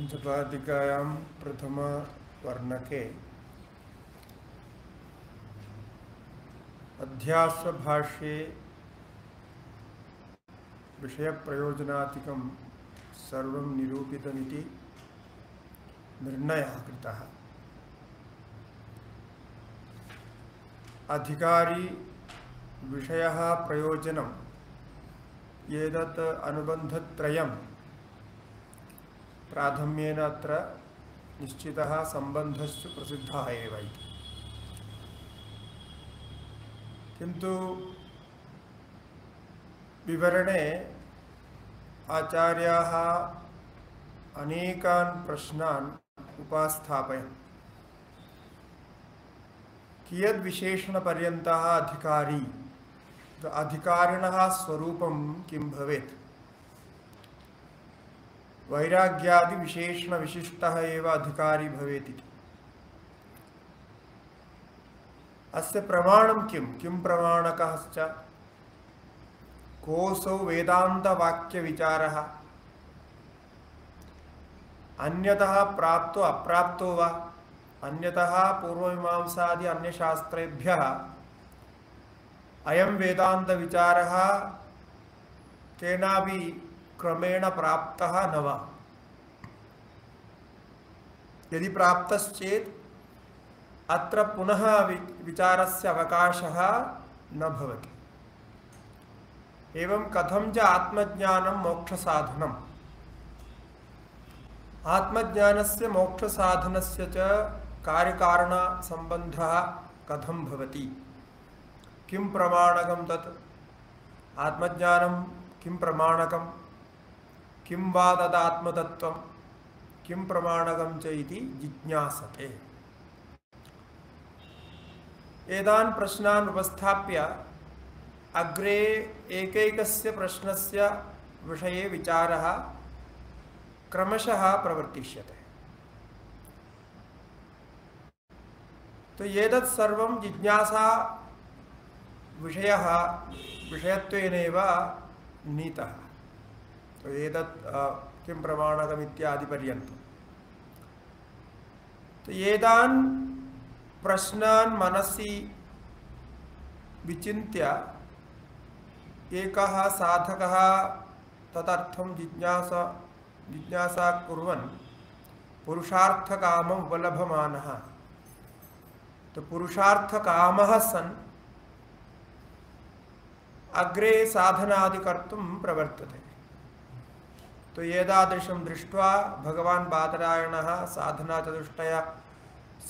पंचपादिकायां प्रथम वर्णके। अध्यास भाष्ये विषयप्रयोजनादिकं सर्वं निरूपितमिति निर्णयः कृतः। अधिकारी विषयः प्रयोजनम् एतत् अनुबन्धत्रयं प्राथम्येन अत्र निश्चितः सम्बन्धश्च प्रसिद्धः एव इति। किन्तु विवरणे आचार्याः अनेकान् प्रश्नान् उपास्थापयन्। कियद्विशेषणपर्यन्तः अधिकारी? अधिकारिणः स्वरूपं किं भवेत्? वैराग्यादिविशेषणविशिष्टः एव अधिकारी भवेत्। अस्य प्रमाणं किं? किं प्रमाणकश्च कोऽसौ वेदान्तवाक्यविचारः? अन्यतः प्राप्तो अप्राप्तो वा? अन्यतः पूर्वमीमांसादि अन्यशास्त्रेभ्यः अयं वेदान्तविचारः केनापि क्रमेण प्राप्त न यदि प्राप्तश्चेत्, अत्र पुनः विचारस्य अवकाशः न भवति। एवं कथं च आत्मज्ञानं मोक्षसाधनम्? आत्मज्ञानस्य मोक्षसाधनस्य च कार्यकारणसम्बन्धः कथं भवति? किं प्रमाणकं तत्? आत्मज्ञानं किं प्रमाणकं किं वा तदात्मतत्त्वं किं प्रमाणकं च इति जिज्ञासते। एतान् प्रश्नान् उपस्थाप्य अग्रे एकैकस्य प्रश्नस्य विषये विचारः क्रमशः प्रवर्तिष्यते। तो एतत् सर्वं जिज्ञासा विषयः, विषयत्वेनैव नीतः। तो एतत् किं प्रमाणकमित्यादिपर्यन्तं तो एतान् प्रश्नान् मनसि विचिन्त्य एकः साधकः तदर्थं जिज्ञासा जिज्ञासा कुर्वन् पुरुषार्थकामम् उपलभमानः। तो पुरुषार्थकामः सन् अग्रे साधनादि कर्तुं प्रवर्तते। तो एतादृशं दृष्ट्वा भगवान् बादरायणः साधनाचतुष्टय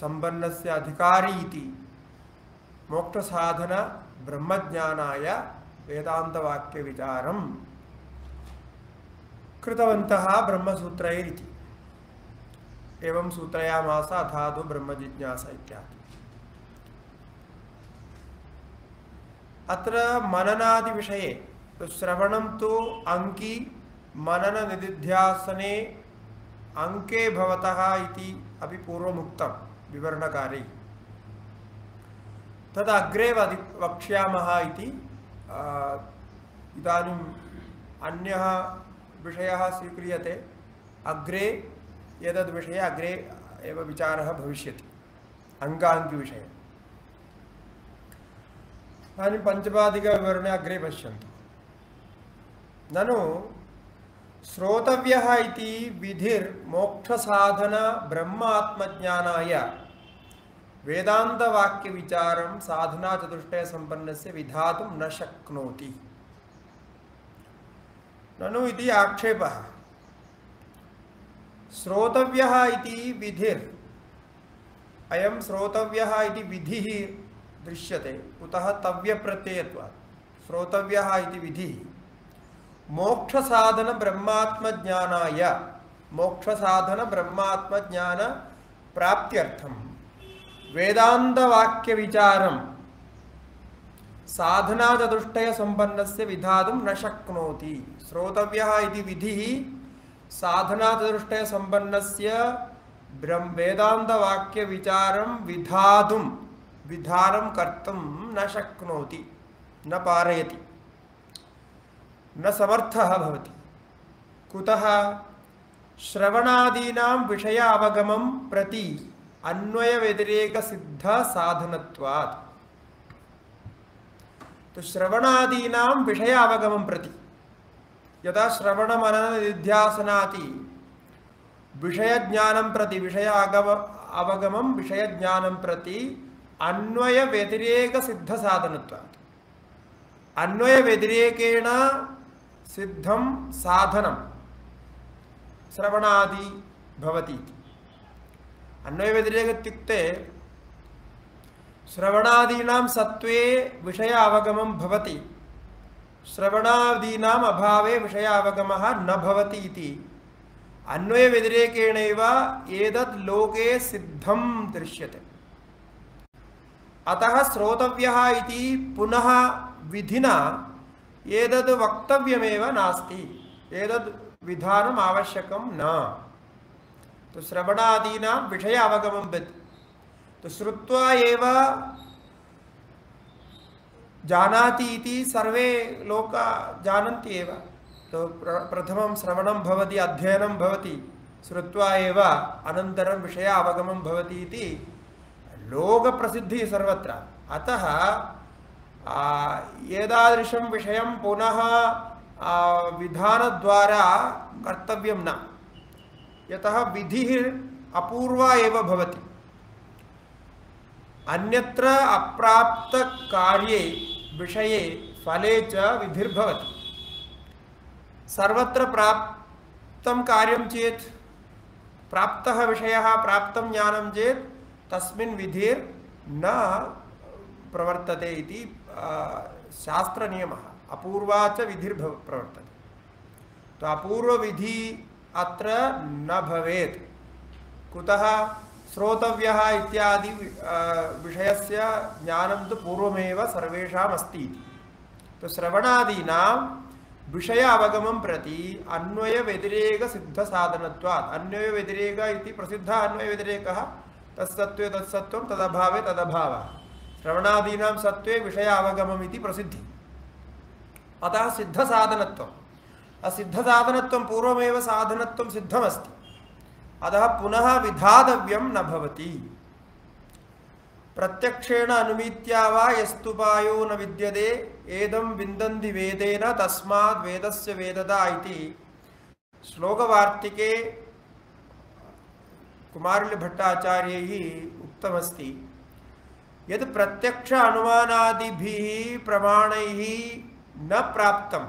सम्पन्नस्य अधिकारी इति मोक्षसाधन ब्रह्मज्ञानाय वेदान्तवाक्यविचारं कृतवन्तः ब्रह्मसूत्रैरिति। एवं सूत्रयामास अथातो ब्रह्मजिज्ञासा इत्यादि। अत्र मननादिविषये श्रवणं तु अङ्की मनननिधिध्यासने अङ्के भवतः इति अपि पूर्वमुक्तं विवरणकारे। तद् अग्रे वदि वक्ष्यामः इति इदानीम् अन्यः विषयः स्वीक्रियते। अग्रे एतद्विषये अग्रे एव विचारः भविष्यति। अङ्गाङ्गिविषये। इदानीं पञ्चपादिकविवरणे अग्रे पश्यन्तु। ननु श्रोतव्यः इति विधिर्मोक्षसाधन ब्रह्मात्मज्ञानाय। वेदान्तवाक्यविचारं साधनाचतुष्टयसम्पन्नस्य विधातुं न शक्नोति। ननु इति आक्षेपः। श्रोतव्यः इति विधिर्। अयं श्रोतव्यः इति विधिः दृश्यते। कुतः तव्यप्रत्ययत्वात्। श्रोतव्यः इति विधिः। मोक्षसाधनब्रह्मात्मज्ञानाय मोक्षसाधनब्रह्मात्मज्ञानप्राप्त्यर्थं वेदान्तवाक्यविचारं साधनाचतुष्टयसम्पन्नस्य विधातुं न शक्नोति। श्रोतव्यः विधिः साधनाचतुष्टयसम्पन्नस्य ब्रह्म वेदान्तवाक्यविचारं विधातुं, विधानं कर्तुं न शक्नोति, न पारयति। न समर्थः भवति। कुतः श्रवणादीनां विषय अवगमं प्रति अन्वयव्यतिरेकसिद्धसाधनत्वात्। तो श्रवणादीनां विषय अवगमं प्रति यदा श्रवणमनननिध्यासनाति, विषयज्ञानं प्रति विषय अगम अवगमं, विषयज्ञानं प्रति अन्वयव्यतिरेकसिद्धसाधनत्वात्। अन्वयव्यतिरेकेण सिद्धं साधनं श्रवणादि भवति अन्वयव्यतिरेक इत्युक्ते श्रवणादीनां सत्त्वे विषय अवगमं भवति। श्रवणादीनाम् अभावे विषय अवगमः न भवति इति। अन्वयव्यतिरेकेणैव एतद् लोके सिद्धं दृश्यते। अतः श्रोतव्यः पुनः विधिना एतद् वक्तव्यमेव नास्ति। एतद् विधानम् आवश्यकं न। तो श्रवणादीनां विषय अवगमं तो श्रुत्वा एव जानाति इति सर्वे लोका जानन्ति एव। तो प्र, प्रथमं श्रवणं भवति, अध्ययनं भवति, श्रुत्वा एव अनन्तरं विषय अवगमं भवति इति लोकप्रसिद्धिः सर्वत्र। अतः एतादृशं विषयं पुनः विधानद्वारा कर्तव्यं न। यतः विधिः अपूर्वा एव भवति। अन्यत्र अप्राप्तकार्ये विषये फले च विधिर्भवति। सर्वत्र प्राप्तं कार्यं चेत्, प्राप्तः विषयः, प्राप्तं ज्ञानं चेत्, तस्मिन् विधिर् न प्रवर्तते इति शास्त्रनियमः। अपूर्वा च विधिर्भव प्रवर्तते तो अपूर्वविधि अत्र न भवेत्। कुतः श्रोतव्यः इत्यादि विषयस्य ज्ञानं तु पूर्वमेव सर्वेषाम् अस्ति तो श्रवणादीनां विषय अवगमं प्रति अन्वयव्यतिरेकसिद्धसाधनत्वात्। अन्वयव्यतिरेक इति प्रसिद्धः अन्वयव्यतिरेकः, तत्सत्त्वे तत्सत्त्वं तदभावः। श्रवणादीनां सत्त्वे विषय अवगमम् इति प्रसिद्धि। अतः सिद्धसाधनत्वम्। असिद्धसाधनत्वं पूर्वमेव साधनत्वं सिद्धमस्ति। अतः पुनः विधातव्यं न प्रत्यक्षेण अनुमीत्या वा यस्तुपायो न विद्यते, एदं विन्दन्ति वेदेन तस्मात् वेदस्य वेदता इति श्लोकवार्तिके कुमारलिभट्टाचार्यैः उक्तमस्ति। यद् प्रत्यक्ष अनुमानादिभिः प्रमाणैः न प्राप्तं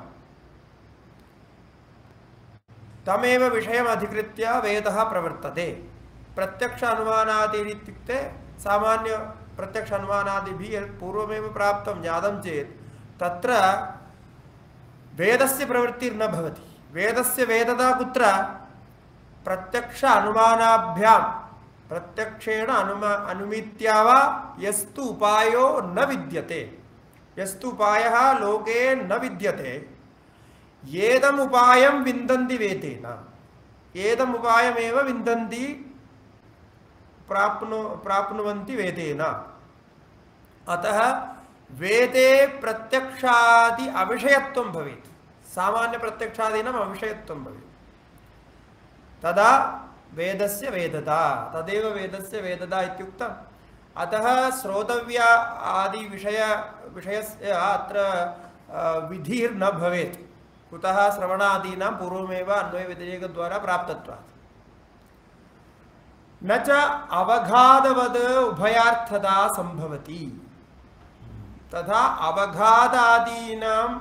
तमेव विषयम् अधिकृत्य वेदः प्रवर्तते। प्रत्यक्ष अनुमानादिरित्युक्ते सामान्य प्रत्यक्ष अनुमानादिभिः यत् पूर्वमेव प्राप्तं ज्ञातं चेत् तत्र वेदस्य प्रवृत्तिर्न भवति। वेदस्य वेदता कुत्र? प्रत्यक्ष अनुमानाभ्यां प्रत्यक्षेण अनुमा अनुमित्या वा यस्तु उपायो न विद्यते। यस्तु उपाय लोके न विद्यते। येदम उपाय विंदी वेदेन। येदम उपायमेव विंदी प्राप्नो वेदेन। अतः वेदे प्रत्यक्षादि अविषयत्वं भवेत्। सामान्य प्रत्यक्षादीनाम् अविषयत्वं भवेत्। तदा वेदस्य वेदता, तदेव वेदस्य वेदता इत्युक्तं अतः श्रोतव्या आदि विषय, विषयस्य अत्र विधिर्न भवेत्। कुतः श्रवणादीनां पूर्वमेव अन्वयव्यतिरेकद्वारा प्राप्तत्वात्। न च अवघातवद् उभयार्थता सम्भवति। तथा अवघादादीनाम्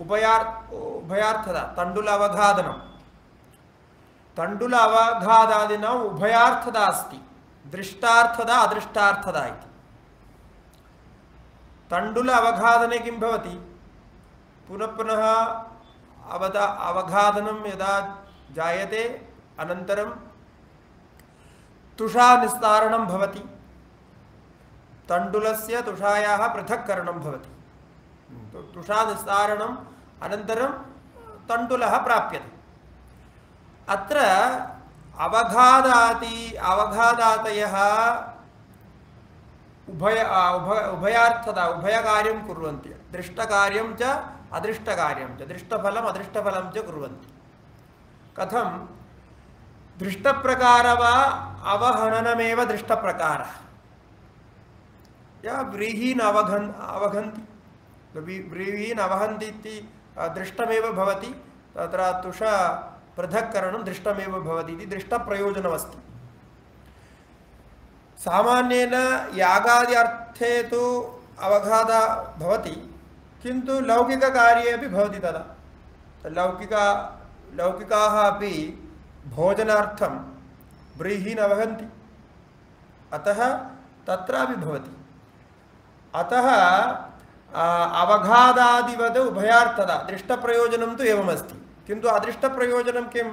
उभयार्, उभयार्थता, तण्डुल अवघादनं तण्डुल अवघादादीनाम् उभयार्थता अस्ति दृष्टार्थदा अदृष्टार्थदा इति तण्डुल अवघादने पुनः पुनः अवदा अवघादनं यदा जायते, अनन्तरं तुषानिस्तारणं भवति। तण्डुलस्य तुषायाः पृथक्करणं भवति। तुषानिस्तारणम्, अनन्तरं तण्डुलः प्राप्यते। अत्र अवघादाति, अवघादातयः उभय उभय उभयार्थता, उभयकार्यं कुर्वन्ति। दृष्टकार्यं च अदृष्टकार्यं च, दृष्टफलम् अदृष्टफलं च कुर्वन्ति। कथं दृष्टप्रकार वा अवहननमेव दृष्टप्रकारः। या व्रीहीन् अवघन्, अवघन्ति। व्रीहीन् अवहन्ति इति दृष्टमेव भवति। तत्र तुष पृथक्करणं दृष्टमेव भवति इति दृष्टप्रयोजनमस्ति। सामान्येन यागादि तु अवघातः भवति, किन्तु लौकिककार्ये अपि भवति तदा। लौकिका, लौकिकाः अपि भोजनार्थं व्रीहीन् अवहन्ति। अतः तत्रापि अतः अवघादादिवत् उभयार्थता दृष्टप्रयोजनं तु एवमस्ति। किन्तु अदृष्टप्रयोजनं किं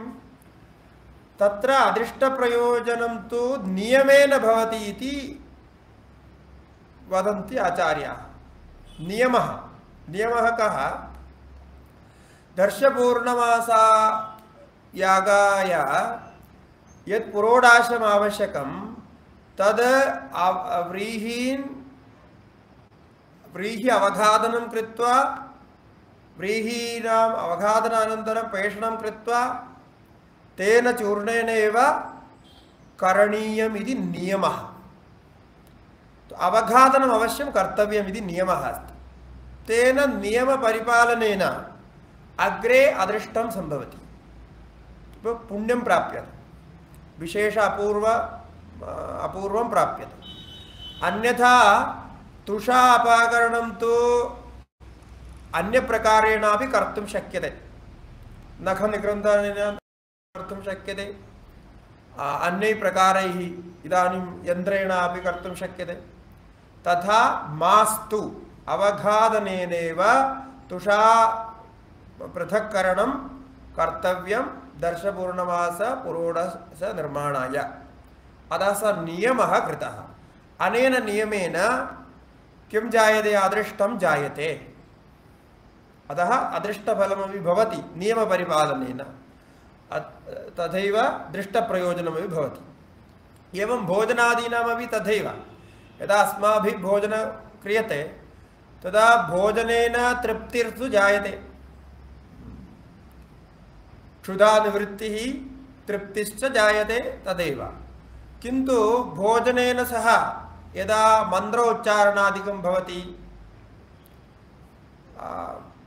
तत्र अदृष्टप्रयोजनं तु नियमेन भवति इति वदन्ति आचार्याः। नियमः। नियमः कः? दर्शपूर्णमासा यागाय यत् पुरोडाशम् आवश्यकं, तद् व्रीहीन् व्रीहि अवघादनं कृत्वा व्रीहीनाम् अवघादनानन्तरं पेषणं कृत्वा तेन चूर्णेन एव करणीयमिति नियमः। अवघादनम् अवश्यं कर्तव्यमिति नियमः अस्ति। तेन नियमपरिपालनेन अग्रे अदृष्टं सम्भवति। पुण्यं प्राप्यते। विशेष अपूर्व, अपूर्वं प्राप्यते। अन्यथा तुषा अपाकरणं तु अन्यप्रकारेणापि कर्तुं शक्यते नखनिग्रन्थनेन कर्तुं शक्यते अन्यैः प्रकारैः इदानीं यन्त्रेण अपि कर्तुं शक्यते तथा मास्तु अवघादनेनैव तुषा पृथक्करणं कर्तव्यं दर्शपूर्णमास पुरोडस निर्माणाय अतः स नियमः कृतः अनेन नियमेन किं जायते अदृष्टं जायते अतः अदृष्टफलमपि भवति नियमपरिपालनेन। तथैव दृष्टप्रयोजनमपि भवति। एवं भोजनादीनामपि तथैव। यदा अस्माभिः भोजनं क्रियते, तदा भोजनेन तृप्तिर्तु जायते। क्षुधानिवृत्तिः तृप्तिश्च जायते तदेव। किन्तु भोजनेन सह यदा मन्त्रोच्चारणादिकं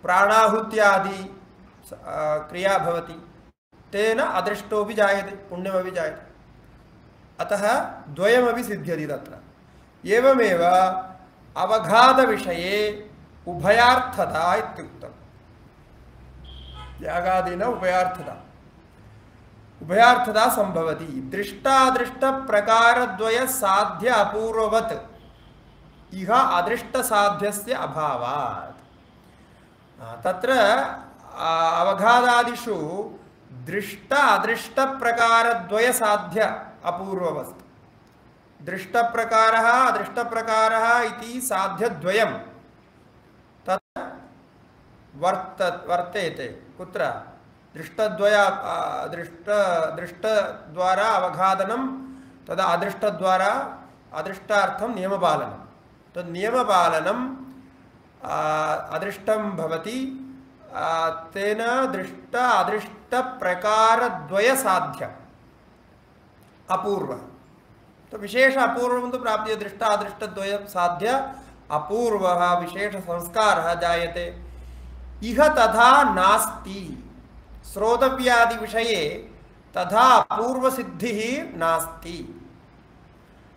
प्राणाहुत्यादि क्रिया भवति। तेन अदृष्टोपि जायते, पुण्यमपि जायते। अतः द्वयमपि सिद्ध्यति तत्र। एवमेव अवघातविषये उभयार्थता इत्युक्तम्। यागादीन उभयार्थता। उभयार्थता संभवति दृष्टादृष्ट प्रकारद्वय साध्य अपूर्ववत्। इह अदृष्ट साध्यस्य अभावात्। तत्र अवघादादिषु दृष्ट अदृष्ट प्रकारद्वय साध्य अपूर्ववस्तु। दृष्टप्रकारः अदृष्टप्रकारः इति साध्यद्वयं तत् वर्त, वर्तेते। कुत्र? दृष्टद्वया दृष्ट, दृष्टद्वारा अवघादनं, तदा अदृष्टद्वारा अदृष्टार्थं नियमपालनं। तद् नियमपालनं अदृष्टं भवति। तेन दृष्ट, अदृष्टप्रकारद्वयसाध्यम्। अपूर्व तो विशेष अपूर्वं तु प्राप्य दृष्टादृष्टद्वयं साध्य अपूर्वः विशेषसंस्कारः जायते। इह तथा नास्ति। श्रोतव्यादिविषये तथा अपूर्वसिद्धिः नास्ति।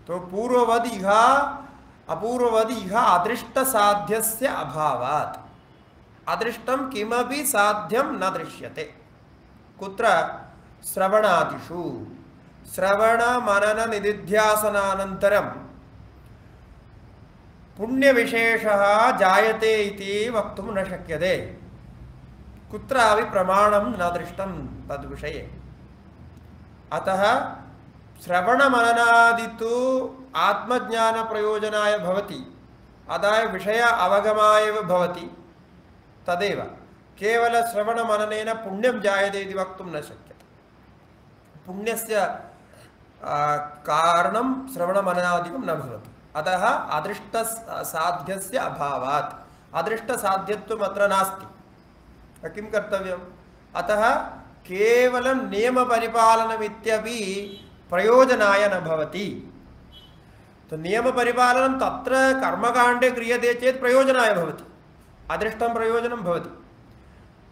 तो पूर्ववद इह अपूर्ववद इह अदृष्टसाध्यस्य अभावात्। अदृष्टं किमपि साध्यम न दृश्यते। कुत्र? श्रवणादिषु। श्रवणमनननिदिध्यासनानन्तरं पुण्यविशेषः जायते इति वक्तुं न शक्यते। कुत्रापि प्रमाणं न दृष्टं तद्विषये। अतः श्रवणमननादि तु आत्मज्ञानप्रयोजनाय भवति। अतः विषय अवगमाय एव भवति। तदेव। केवलश्रवणमननेन पुण्यं जायते इति वक्तुं न शक्यते। पुण्यस्य कारणं श्रवणमननादिकं न भवति। अतः अदृष्टसाध्यस्य अभावात्। अदृष्टसाध्यत्वम् अत्र नास्ति किं कर्तव्यम्? अतः केवलं नियमपरिपालनमित्यपि प्रयोजनाय न भवति। तो नियमपरिपालनं तत्र कर्मकाण्डे क्रियते चेत् प्रयोजनाय भवति। अदृष्टं प्रयोजनं भवति।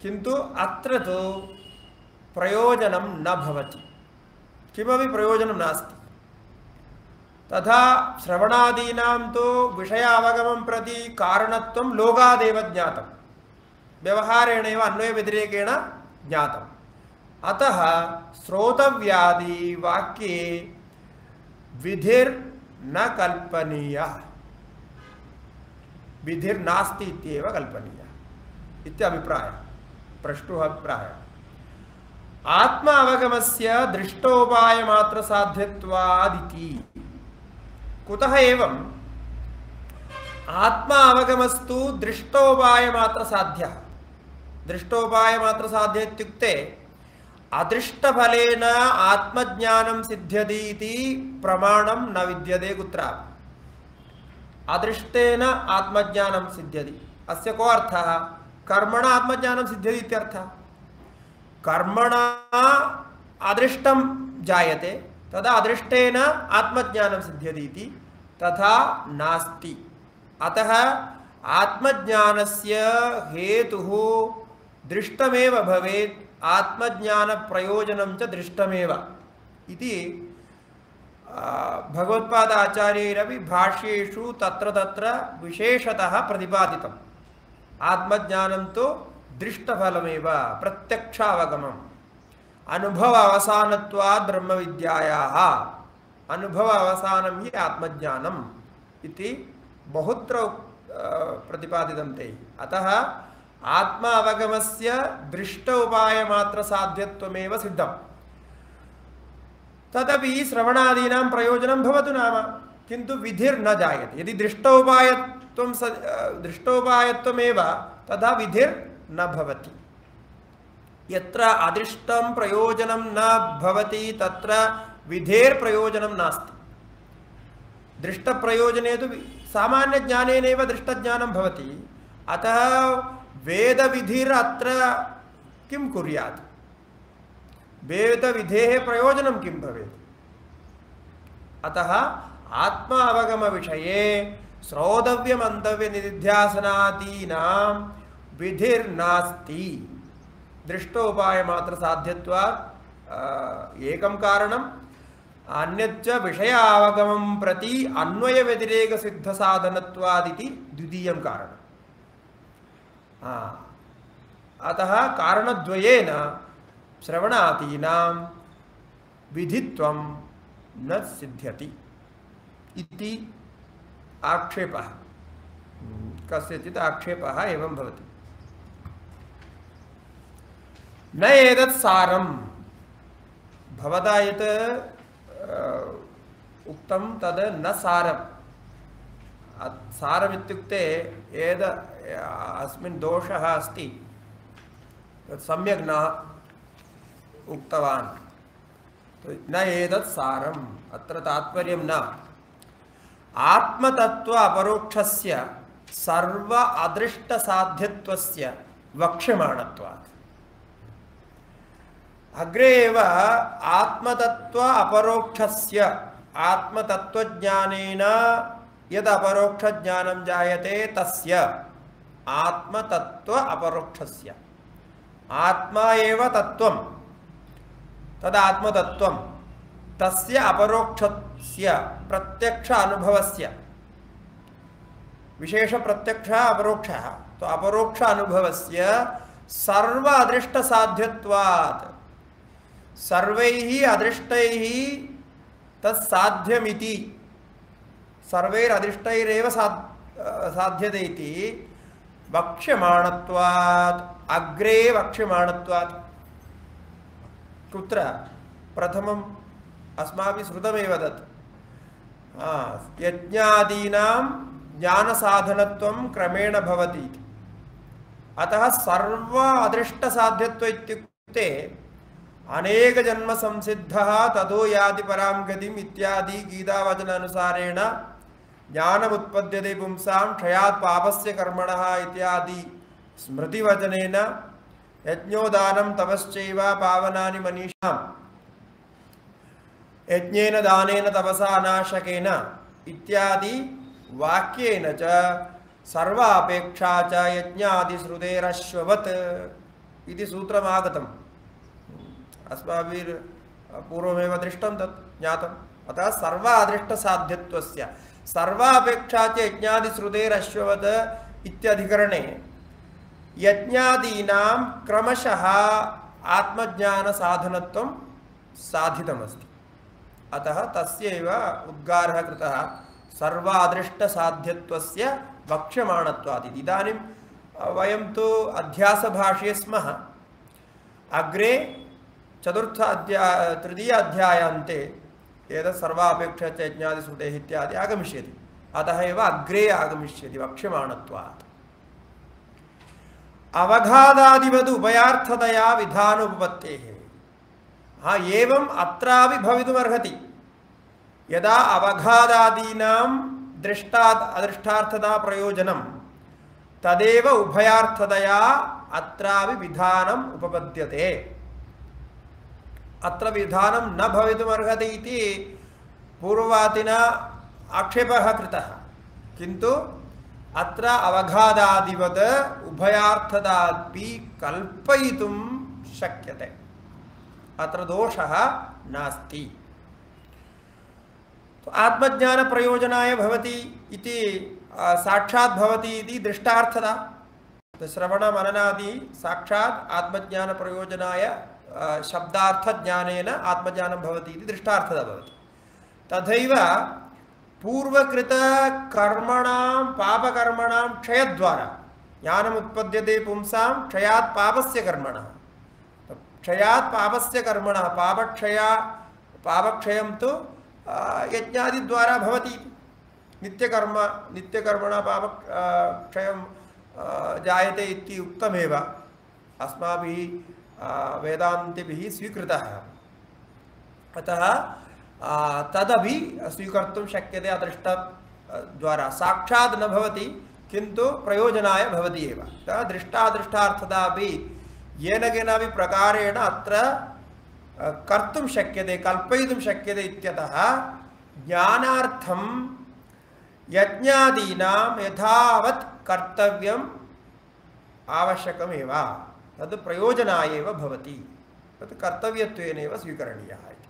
किन्तु अत्र तु प्रयोजनं न भवति। किमपि प्रयोजनं नास्ति। तथा श्रवणादीनां तु विषयावगमं प्रति कारणत्वं लोकादेव ज्ञातं। व्यवहारेणैव अन्वयव्यतिरेकेण ज्ञातम्। अतः श्रोतव्यादिवाक्ये विधिर्न कल्पनीयः। विधिर्नास्ति इत्येव कल्पनीयः। इत्यभिप्रायः प्रष्टुः अभिप्रायः। आत्मा अवगमस्य दृष्टोपायमात्रसाध्यत्वादिति। कुतः एवम्? आत्मा अवगमस्तु दृष्टोपायमात्रसाध्यः। दृष्टोपायमात्रसाध्य इत्युक्ते अदृष्टफलेन आत्मज्ञानं सिद्ध्यति इति प्रमाणं न विद्यते कुत्रापि अदृष्टेन आत्मज्ञानं सिद्ध्यति। अस्य को अर्थः? कर्मणा आत्मज्ञानं सिद्ध्यति कर्मणा अदृष्टं जायते, तदा अदृष्टेन आत्मज्ञानं सिद्ध्यति तथा नास्ति। अतः आत्मज्ञानस्य हेतुः दृष्टमेव भवेत्। आत्मज्ञानप्रयोजनं च दृष्टमेव इति भगवत्पादाचार्यैरपि भाष्येषु तत्र तत्र विशेषतः प्रतिपादितम्। आत्मज्ञानं तु दृष्टफलमेव, प्रत्यक्षावगमम्। अनुभव अवसानत्वात् ब्रह्मविद्यायाः। अनुभव अवसानं हि आत्मज्ञानम् अतः आत्मा से दृष्ट उपायमात्रसाध्यत्वमेव सिद्धम्। तदपि श्रवणादीनां प्रयोजनं भवतु नाम, किन्तु विधिर्न जायते। यदि दृष्टोपायत्वं स दृष्टोपायत्वमेव तदा विधिर्न भवति। यत्र अदृष्टं प्रयोजनं न भवति, तत्र विधेर विधेर्प्रयोजनं नास्ति। दृष्टप्रयोजने तु सामान्यज्ञानेनैव दृष्टज्ञानं भवति। अतः वेदविधिरत्र किं वेद विधे प्रयोजन किं भवेत्? अतः आत्मा अवगमविषये श्रोतव्यमन्तव्यनिध्यासनादीनां विधिर्नास्ति दृष्टोपायमात्रसाध्यत्वात् एकं कारणम्। अन्यच्च विषयावगमं प्रति अन्वयव्यतिरेकसिद्धसाधनत्वादिति द्वितीयं कारणम्। अतः कारणद्वयेन श्रवणादीनां विधित्वं न सिद्ध्यति इति आक्षेपः। कस्यचित् आक्षेपः एवं भवति। न एतत् सारं। भवता यत् उक्तं तद् न सारं सारमित्युक्ते एद अस्मिन् दोषः अस्ति। तत् सम्यक् न उक्तवान्। न एतत् सारम्, अत्र तात्पर्यं न। आत्मतत्त्व अपरोक्षस्य सर्व अदृष्टसाध्यत्वस्य वक्ष्यमाणत्वात्। अग्रे एव आत्मतत्त्व अपरोक्षस्य आत्मतत्त्वज्ञानेन यद अपरोक्षज्ञानं जायते तस्य। आत्मतत्त्व अपरोक्षस्य। आत्मा एव तत्त्वं तदात्मतत्त्वं तस्य अपरोक्षस्य प्रत्यक्ष अनुभवस्य। विशेष प्रत्यक्ष अपरोक्ष। तो अपरोक्ष अनुभवस्य सर्व अदृष्ट साध्यत्वात् सर्वैः अदृष्टैः तत्साध्यमिति साध्यते वक्ष्यमाणत्वात्, अग्रे वक्ष्यमाणत्वात्। कुत्र? प्रथमम् अस्माभिः श्रुतमेव तत्। यज्ञादीनां ज्ञानसाधनत्वं क्रमेण भवति। अतः सर्व अदृष्टसाध्यत्व इत्युक्ते अनेकजन्मसंसिद्धः ततो याति परां गतिम् इत्यादि गीतावचनानुसारेण ज्ञानमुत्पद्यते पुंसां क्षयात् पापस्य कर्मणः इत्यादि। स्मृतिवचनेन यज्ञोदानं तपश्चैव पावनानि मनीषाम्। यज्ञेन, दानेन, तपसा अनाशकेन इत्यादि वाक्येन च सर्वापेक्षा च यज्ञादिश्रुतेरश्ववत् इति सूत्रमागतम्। अस्माभिः पूर्वमेव दृष्टं तत् ज्ञातम्। अतः सर्वादृष्टसाध्यत्वस्य सर्वापेक्षा च इत्यधिकरणे यज्ञादीनां क्रमशः आत्मज्ञानसाधनत्वं साधितमस्ति अतः तस्यैव उद्गारः कृतः सर्वादृष्टसाध्यत्वस्य वक्ष्यमाणत्वात् इदानीं वयं तु अध्यासभाष्ये स्मः अग्रे चतुर्थ अध्या तृतीय अध्यायान्ते एतत् सर्वापेक्षा च इत्यादि आगमिष्यति। अतः अग्रे आगमिष्यति वक्ष्यमाणत्वात् अवघादादिवद् उभयार्थतया विधानोपपत्तेः। हा, एवम् अत्रापि भवितुमर्हति। यदा अवघादादीनां दृष्टात् अदृष्टार्थता प्रयोजनं, तदेव उभयार्थतया अत्रापि विधानम् उपपद्यते। अत्र विधानं न भवितुमर्हति इति पूर्ववादिना आक्षेपः कृतः। किन्तु अत्र अवघादादिवत् उभयार्थतापि कल्पयितुं शक्यते। अत्र दोषः नास्ति। तो आत्मज्ञानप्रयोजनाय भवति इति साक्षात् भवति इति दृष्टार्थता। श्रवणमननादि साक्षात् आत्मज्ञानप्रयोजनाय शब्दार्थज्ञानेन आत्मज्ञानं भवति इति दृष्टार्थता भवति। पूर्वकृतकर्मणां, पापकर्मणां क्षयद्वारा, ज्ञानमुत्पद्यते पुंसां, क्षयात् पापस्य कर्मणः। क्षयात् पापस्य कर्मणः, पापक्षया, पापक्षयं तु यज्ञादिद्वारा भवति। नित्यकर्म, नित्यकर्मणा पाप क्षयं जायते इति उक्तमेव। अस्माभिः वेदान्तिभिः स्वीकृतः। अतः तदपि स्वीकर्तुं शक्यते अदृष्टद्वारा साक्षात् न भवति, किन्तु प्रयोजनाय भवति एव। दृष्टादृष्टार्थता अपि येन केनापि प्रकारेण अत्र कर्तुं शक्यते, कल्पयितुं शक्यते इत्यतः ज्ञानार्थं यज्ञादीनां यथावत् कर्तव्यम् आवश्यकमेव। तद् प्रयोजनाय एव भवति। तत् कर्तव्यत्वेनैव स्वीकरणीयः इति।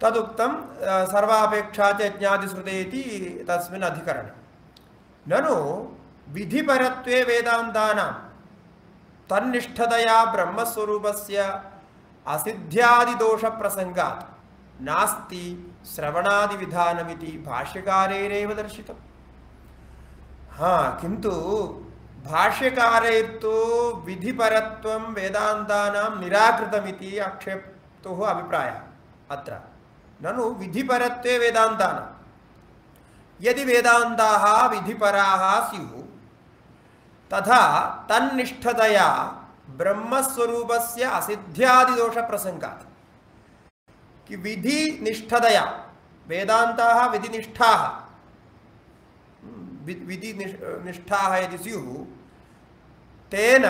तदुक्तं सर्वापेक्षा च यज्ञादिश्रुते इति तस्मिन् अधिकरणे। ननु विधिपरत्वे वेदान्तानां तन्निष्ठतया ब्रह्मस्वरूपस्य असिद्ध्यादिदोषप्रसङ्गात् नास्ति श्रवणादिविधानमिति दर्शितम्। हा, किन्तु भाष्यकारैर्तु विधिपरत्वं वेदान्तानां निराकृतमिति आक्षेप्तुः अभिप्रायः। अत्र, ननु विधिपरत्वे वेदान्तानां। यदि वेदान्ताः विधिपराः स्यु, तथा तन्निष्ठतया ब्रह्मस्वरूपस्य असिद्ध्यादिदोषप्रसङ्गात्। कि विधिनिष्ठतया, वेदान्ताः विधिनिष्ठाः विधि निष्ठा यदि स्युः तेन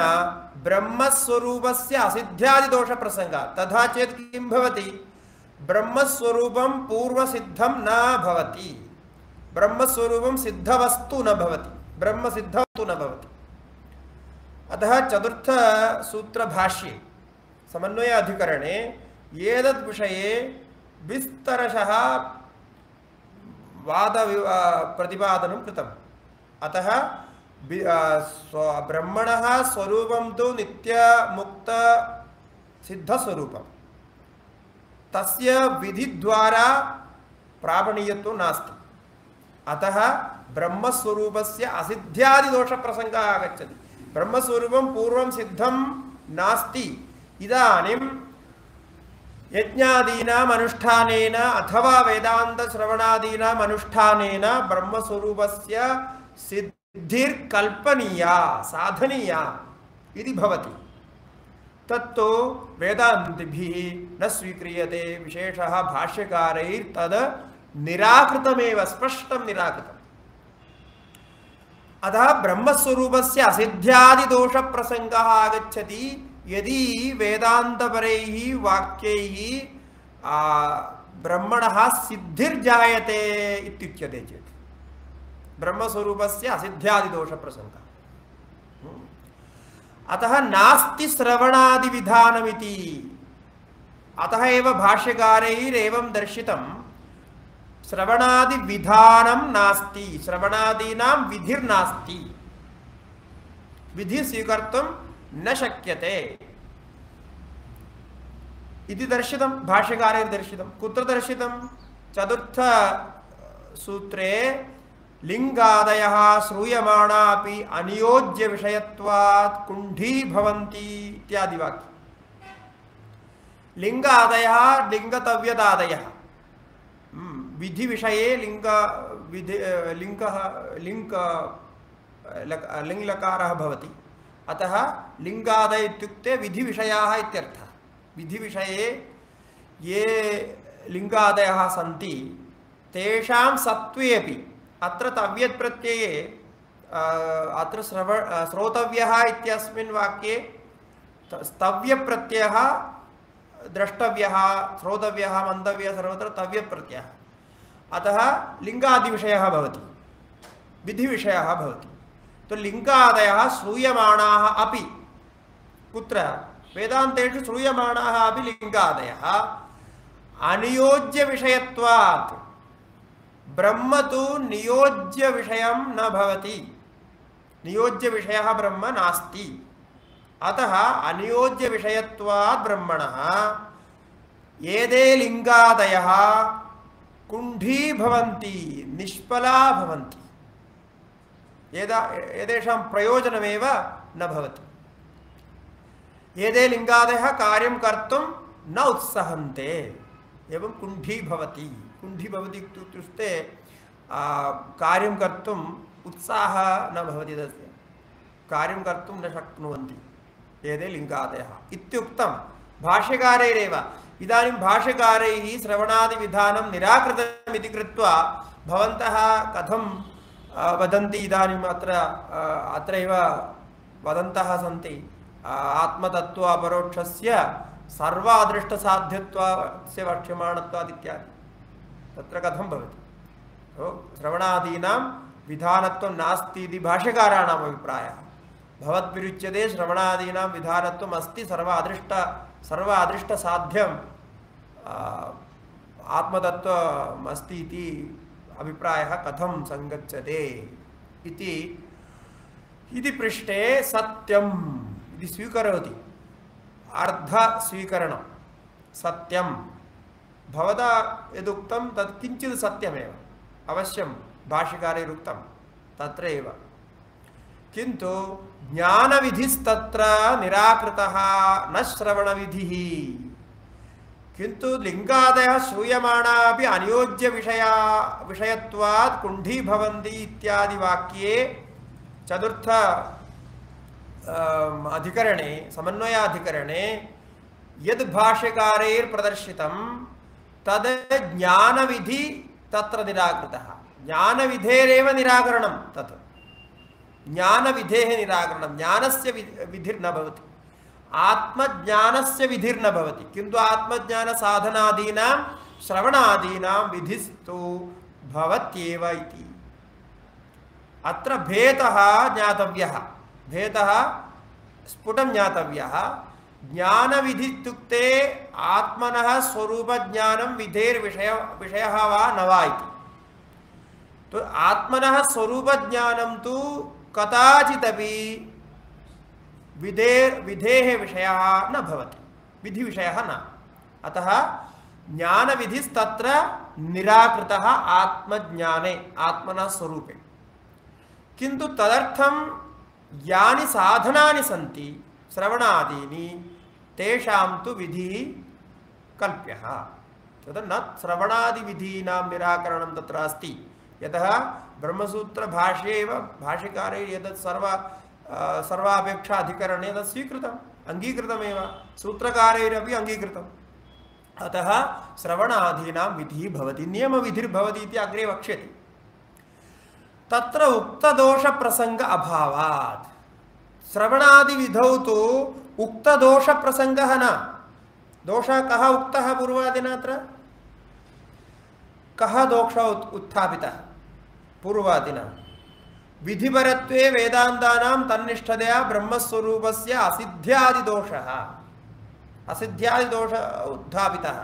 ब्रह्मस्वरूपस्य असिद्ध्यादिदोषप्रसङ्गात् तथा चेत् किं ब्रह्मस्वरूपं पूर्वसिद्धं न भवति। ब्रह्मस्वरूपं सिद्धवस्तु न भवति। ब्रह्मसिद्धवस्तु न भवति। अतः चतुर्थसूत्रभाष्ये समन्वय अधिकरणे एतद्विषये विस्तरशः वाद प्रतिपादनं कृतम्। अतः ब्रह्मणः स्वरूपं तु नित्यमुक्तसिद्धस्वरूपम् तस्य विधिद्वारा प्रापणीयत्वं नास्ति अतः ब्रह्मस्वरूपस्य असिद्ध्यादिदोषप्रसङ्गः आगच्छति ब्रह्मस्वरूपं पूर्वं सिद्धं नास्ति इदानीं यज्ञादीनाम् अनुष्ठानेन अथवा वेदान्तश्रवणादीनाम् अनुष्ठानेन ब्रह्मस्वरूपस्य सिद्धिर्कल्पनीया साधनीया इति भवति। तत्तु वेदान्तिभिः न स्वीक्रियते, विशेषः भाष्यकारैर्तद् निराकृतमेव, स्पष्टं निराकृतम्। अतः ब्रह्मस्वरूपस्य असिद्ध्यादिदोषप्रसङ्गः आगच्छति, यदि वेदान्तपरैः वाक्यैः ब्रह्मणः सिद्धिर्जायते इत्युच्यते चेत् ब्रह्मस्वरूपस्य प्रसंग अतः नास्ति श्रवणादिविधानमिति। अतः एव भाष्यकारैरेवं दर्शितं, श्रवणादिविधानं नास्ति, श्रवणादीनां विधिर्नास्ति विधि स्वीकर्तुं न शक्यते। इति दर्शितं, भाष्यकारैर्दर्शितं। कुत्र दर्शितं? चतुर्थसूत्रे लिङ्गादयः श्रूयमाणा अपि अनियोज्यविषयत्वात् कुण्ठीभवन्ति इत्यादि वाक्यं। लिङ्गादयः लिङ्गतव्यदादयः विधिविषये लिङ्ग विधि लिङ्गः लिंग लिङ्लकारः भवति। अतः लिङ्गादय इत्युक्ते विधिविषयाः इत्यर्थः। विधिविषये ये लिङ्गादयः सन्ति, तेषां सत्त्वे अपि अत्र तव्यत् प्रत्यये अत्र श्रव श्रोतव्यः इत्यस्मिन् वाक्ये स्तव्यप्रत्ययः, द्रष्टव्यः, श्रोतव्यः, मन्तव्यः, सर्वत्र तव्यप्रत्ययः। अतः लिङ्गादिविषयः भवति। विधिविषयः भवति। तो लिङ्गादयः श्रूयमाणाः अपि। कुत्र? वेदान्तेषु श्रूयमाणाः अपि लिङ्गादयः। अनियोज्यविषयत्वात् ब्रह्म तो नियोज्य विषय न भवति। नियोज्य विषय ब्रह्म नास्ति। अतः अनियोज्य विषयत्वात् ब्रह्मणः एदे लिङ्गादयः कुण्ठीभवन्ति निष्फला भवन्ति। एतेषां प्रयोजनमेव न भवति। एते लिङ्गादयः कार्यं कर्तुं न उत्सहन्ते, एवं कुण्ठी भवति। इत्युक्ते कार्यं कर्तुम् उत्साहः न भवति तस्य। कार्यं कर्तुं न शक्नुवन्ति। एते लिङ्गादयः इत्युक्तं, भाष्यकारैरेव, इदानीं भाष्यकारैः श्रवणादिविधानं निराकृतमिति कृत्वा भवन्तः कथं वदन्ति इदानीम् अत्र अत्रैव वदन्तः सन्ति आत्मतत्त्व अपरोक्षस्य सर्वादृष्टसाध्यत्वस्य वक्ष्यमाणत्वात् इत्यादि तत्र कथं भवति? श्रवणादीनां विधानत्वं नास्ति इति भाष्यकाराणाम् अभिप्रायः। भवद्भिरुच्यते श्रवणादीनां विधानत्वम् अस्ति सर्व अदृष्ट सर्व अदृष्टसाध्यम् आत्मतत्त्वम् अस्ति इति अभिप्रायः कथं सङ्गच्छते इति इति पृष्ठे सत्यम् इति स्वीकरोति। अर्धस्वीकरणं। सत्यं भवता यदुक्तं तत् किञ्चित् सत्यमेव। अवश्यं भाष्यकारैरुक्तं तत्र एव किन्तु ज्ञानविधिस्तत्र निराकृतः न श्रवणविधिः। किन्तु लिङ्गादयः श्रूयमाणा अपि अनियोज्यविषया विषयत्वात् कुण्ठीभवन्ति इत्यादि वाक्ये चतुर्थ अधिकरणे, समन्वयाधिकरणे यद् भाष्यकारैर्प्रदर्शितं तद् ज्ञानविधि तत्र निराकृतः। ज्ञानविधेरेव निराकरणं तत्। ज्ञानविधेः निराकरणं, ज्ञानस्य विधिर्न भवति। आत्मज्ञानस्य विधिर्न भवति। किन्तु आत्मज्ञानसाधनादीनां, श्रवणादीनां विधिस्तु भवत्येव इति। अत्र भेदः ज्ञातव्यः। भेदः ज्ञानविधि इत्युक्ते आत्मनः स्वरूपज्ञानं विधेर्विषय विषयः वा न वा तो आत्मनः स्वरूपज्ञानं तु कदाचिदपि विधेर् विधेः विषयः न भवति। विधिविषयः न। अतः ज्ञानविधिस्तत्र निराकृतः आत्मज्ञाने, आत्मनः स्वरूपे। किन्तु तदर्थं यानि साधनानि सन्ति श्रवणादीनि तेषां तु विधि कल्प्यः। तद् न श्रवणादिविधीनां निराकरणं तत्र अस्ति। यतः ब्रह्मसूत्रभाष्ये एव भाष्यकारैः एतत् सर्व सर्वापेक्षा अधिकरणे तत् स्वीकृतम्, अङ्गीकृतमेव, सूत्रकारैरपि अतः श्रवणादीनां विधिः भवति, नियमविधिर्भवति इति अग्रे वक्ष्यति। तत्र उक्तदोषप्रसङ्ग अभावात्। श्रवणादिविधौ तु प्रसंग न। दोष कह उक्तः पूर्वादिना अत्र कः दोषः उत्थापितः? पूर्वादिना। विधिपरत्वे वेदान्तानां तन्निष्ठतया ब्रह्मस्वरूपस्य असिद्ध्यादिदोषः। असिद्ध्यादिदोष उत्थापितः।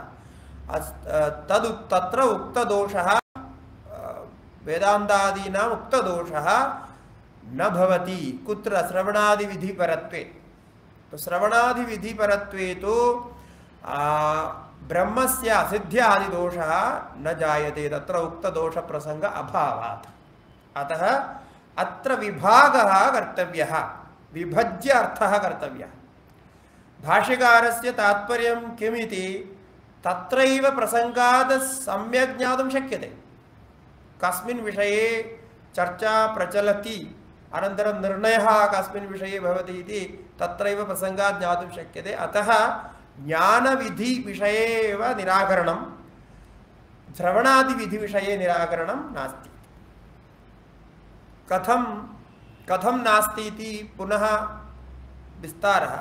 तद्, तत्र उक्तदोषः वेदान्तादीनाम् उक्तदोषः न भवति, कुत्र श्रवणादिविधिपरत्वे। श्रवणादिविधिपरत्वे तु ब्रह्मस्य असिद्ध्यादिदोषः न जायते, तत्र उक्त दोष प्रसंग अभावात्। अतः अत्र विभाग कर्तव्य, विभज्य अर्थः कर्तव्यः। भाष्यकारस्य तात्पर्यं किमिति, तत्रैव प्रसङ्गात् सम्यक् ज्ञातुं शक्यते। कस्मिन् विषये चर्चा प्रचलति। अनन्तरं निर्णयः कस्मिन् विषये भवति इति तत्रैव प्रसङ्गात् ज्ञातुं शक्यते। अतः ज्ञानविधिविषये एव निराकरणं श्रवणादिविधिविषये निराकरणं नास्ति। कथं कथं नास्ति इति पुनः विस्तारः।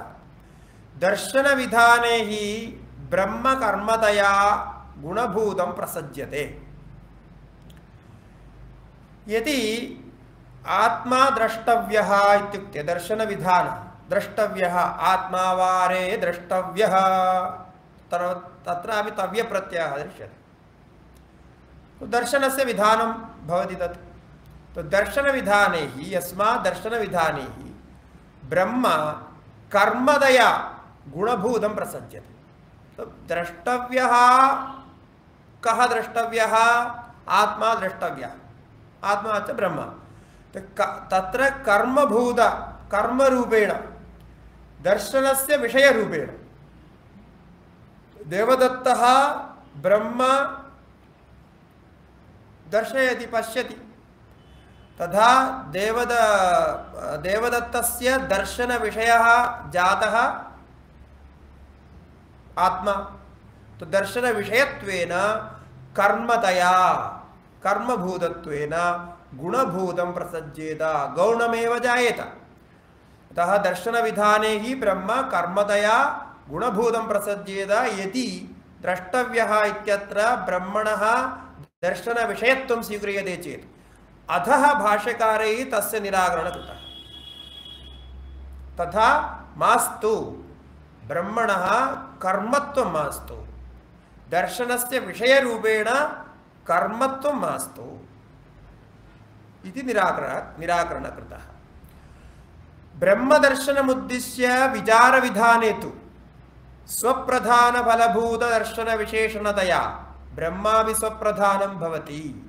दर्शनविधाने हि ब्रह्मकर्मतया गुणभूतं प्रसज्यते। यदि आत्मा द्रष्टव्यः इत्युक्ते दर्शनविधानः। द्रष्टव्यः आत्मावारे द्रष्टव्यः। तत्रापि तव्यप्रत्ययः दृश्यते। दर्शनस्य विधानं भवति तत्। तो दर्शनविधाने हि, यस्मात् दर्शनविधाने हि, ब्रह्म कर्मदया गुणभूतं प्रसज्यते। तो द्रष्टव्यः कः द्रष्टव्यः? आत्मा द्रष्टव्यः। आत्मा च ब्रह्म। तत्र कर्मभूत, कर्मरूपेण, दर्शनस्य विषयरूपेण। देवदत्तः ब्रह्म दर्शयति, पश्यति। तथा देवद, देवदत्तस्य दर्शनविषयः जातः आत्मा। तो दर्शन दर्शनविषयत्वेन कर्मतया, कर्मभूतत्वेन गुणभूतं प्रसज्येत, गौणमेव जायेत। अतः दर्शनविधाने हि ब्रह्म कर्मतया गुणभूतं प्रसज्येत यदि द्रष्टव्यः ब्रह्मणः दर्शनविषयत्वं स्वीक्रियते चेत्। अधः भाष्यकारैः तस्य निराकरणं तथा मास्तु, ब्रह्मणः कर्मत्वं मास्तु। दर्शनस्य विषयरूपेण कर्मत्वं मास्तु। इति निराकरण निराकरणं कृतः ब्रह्मदर्शनमुद्दिश्य विचारविधाने तु स्वप्रधानफलभूतदर्शनविशेषणतया ब्रह्मापि स्वप्रधानं भवति।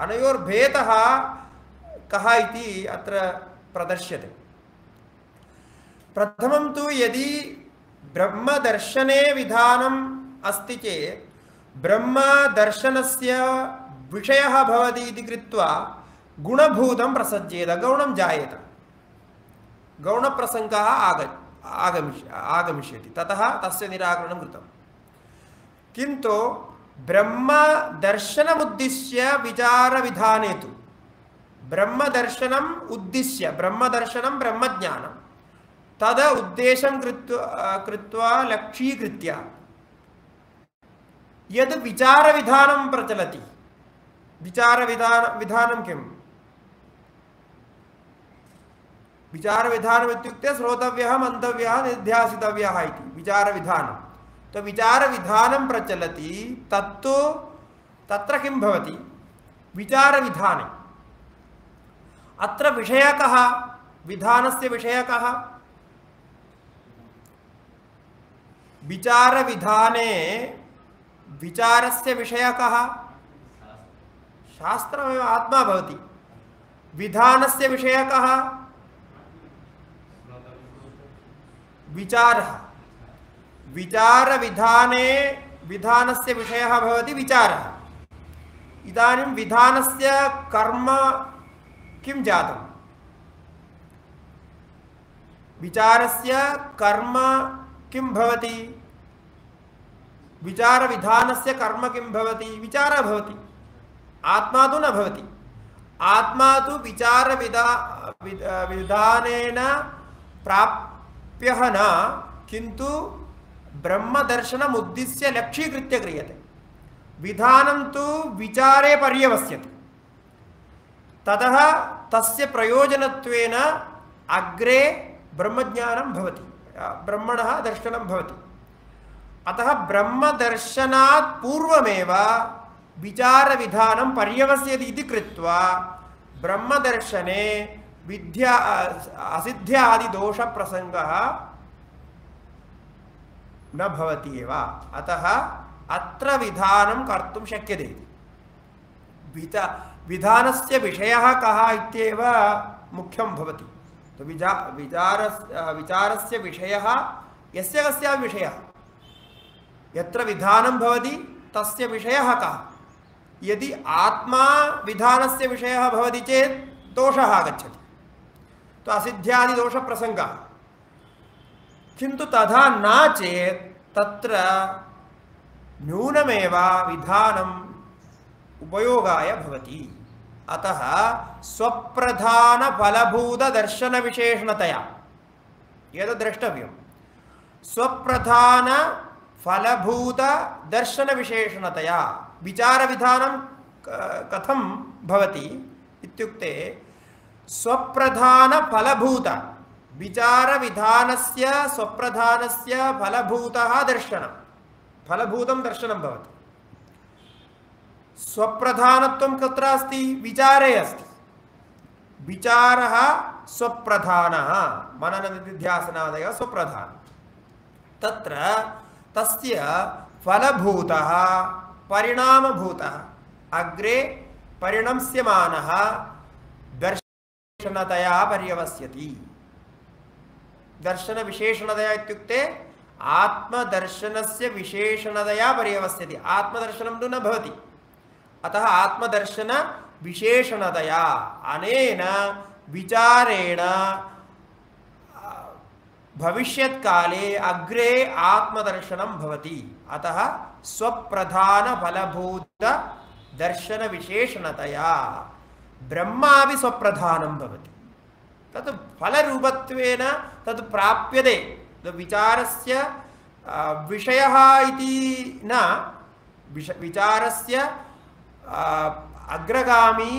अनयोर्भेदः कः इति अत्र प्रदर्श्यते। प्रथमं तु यदि ब्रह्मदर्शने विधानम् अस्ति चेत् ब्रह्मदर्शनस्य विषयः भवति इति कृत्वा गुणभूतं प्रसज्येत, गौणं जायेत। गौणप्रसङ्गः आग आगमिष्य आगमिष्यति। ततः तस्य निराकरणं कृतं। किन्तु ब्रह्मदर्शनमुद्दिश्य विचारविधाने तु, ब्रह्मदर्शनम् उद्दिश्य, ब्रह्मदर्शनं ब्रह्मज्ञानं, तद उद्देशं कृत्वा कृत्वा लक्ष्यीकृत्य यद् विचारविधानं प्रचलति, विचारविधान, विधानं किम्? विचारविधानमित्युक्ते श्रोतव्यः, मन्तव्यः निध्यासितव्यः इति। विचारविधानं। तो विचारविधानं प्रचलति, तत्तु तत्र किं भवति? विचारविधाने। अत्र विषयकः, विधानस्य विषयकः। विचारविधाने विचारस्य विषयकः। शास्त्रमेव आत्मा भवति। विधानस्य विषयकः। विचारः। विचारविधाने विधानस्य विषयः विचारः। इदानीं विधानस्य कर्म किं जातं विचारस्य कर्म किं भवति? विचारविधानस्य कर्म किं विचारः भवति। आत्मा तु न भवति। आत्मा तु विचारविधा विधानेन प्राप्यः न किन्तु ब्रह्मदर्शनम् उद्दिश्य लक्ष्यीकृत्य क्रियते। विधानं तु विचारे पर्यवस्यते। ततः तस्य प्रयोजनत्वेन अग्रे ब्रह्मज्ञानं ब्रह्मणः दर्शनं अतः ब्रह्मदर्शनात् पूर्वमेव विचारविधानं पर्यवस्यति इति ब्रह्मदर्शने विद्या, असिद्ध्यादिदोषप्रसङ्गः न भवति एव। अतः अत्र विधानं कर्तुं शक्यते। विचा विधानस्य विषयः कः इत्येव मुख्यं भवति। तो विजा, विचारस्, विचारस्य विषयः, यस्य कस्यापि विषयः? यत्र विधानं भवति, तस्य विषयः कः? यदि आत्मा विधानस्य विषयः भवति चेत् दोषः आगच्छति। तो असिध्यादि दोष प्रसंग। किंतु तथा न चेत् तत्र न्यूनमेव विधानम् उपयोगाय भवति। अतः स्वप्रधानफलभूतदर्शनविशेषणतया, एतद् द्रष्टव्यं स्वप्रधानफलभूतदर्शनविशेषणतया विचारविधानं कथं भवति इत्युक्ते स्वप्रधानफलभूत विचारविधानस्य स्वप्रधानस्य फलभूतः दर्शनं फलभूतं दर्शनं भवति स्वप्रधानत्वं कुत्र अस्ति विचारे अस्ति विचारः स्वप्रधानः मनननिधिध्यासनादयः स्वप्रधानः तत्र तस्य फलभूतः परिणामभूतः अग्रे परिणम्स्यमानः दर्शनतया पर्यवस्यति। दर्शनविशेषणतया इत्युक्ते आत्मदर्शनस्य विशेषणतया पर्यवस्यति। आत्मदर्शनं तु न भवति। अतः आत्मदर्शनविशेषणतया अनेन विचारेण भविष्यत्काले अग्रे आत्मदर्शनं भवति। अतः स्वप्रधानफलभूतदर्शनविशेषणतया ब्रह्मापि स्वप्रधानं भवति। तत् फलरूपत्वेन तत् प्राप्यते। विचारस्य विषयः इति न विचारस्य अग्रगामी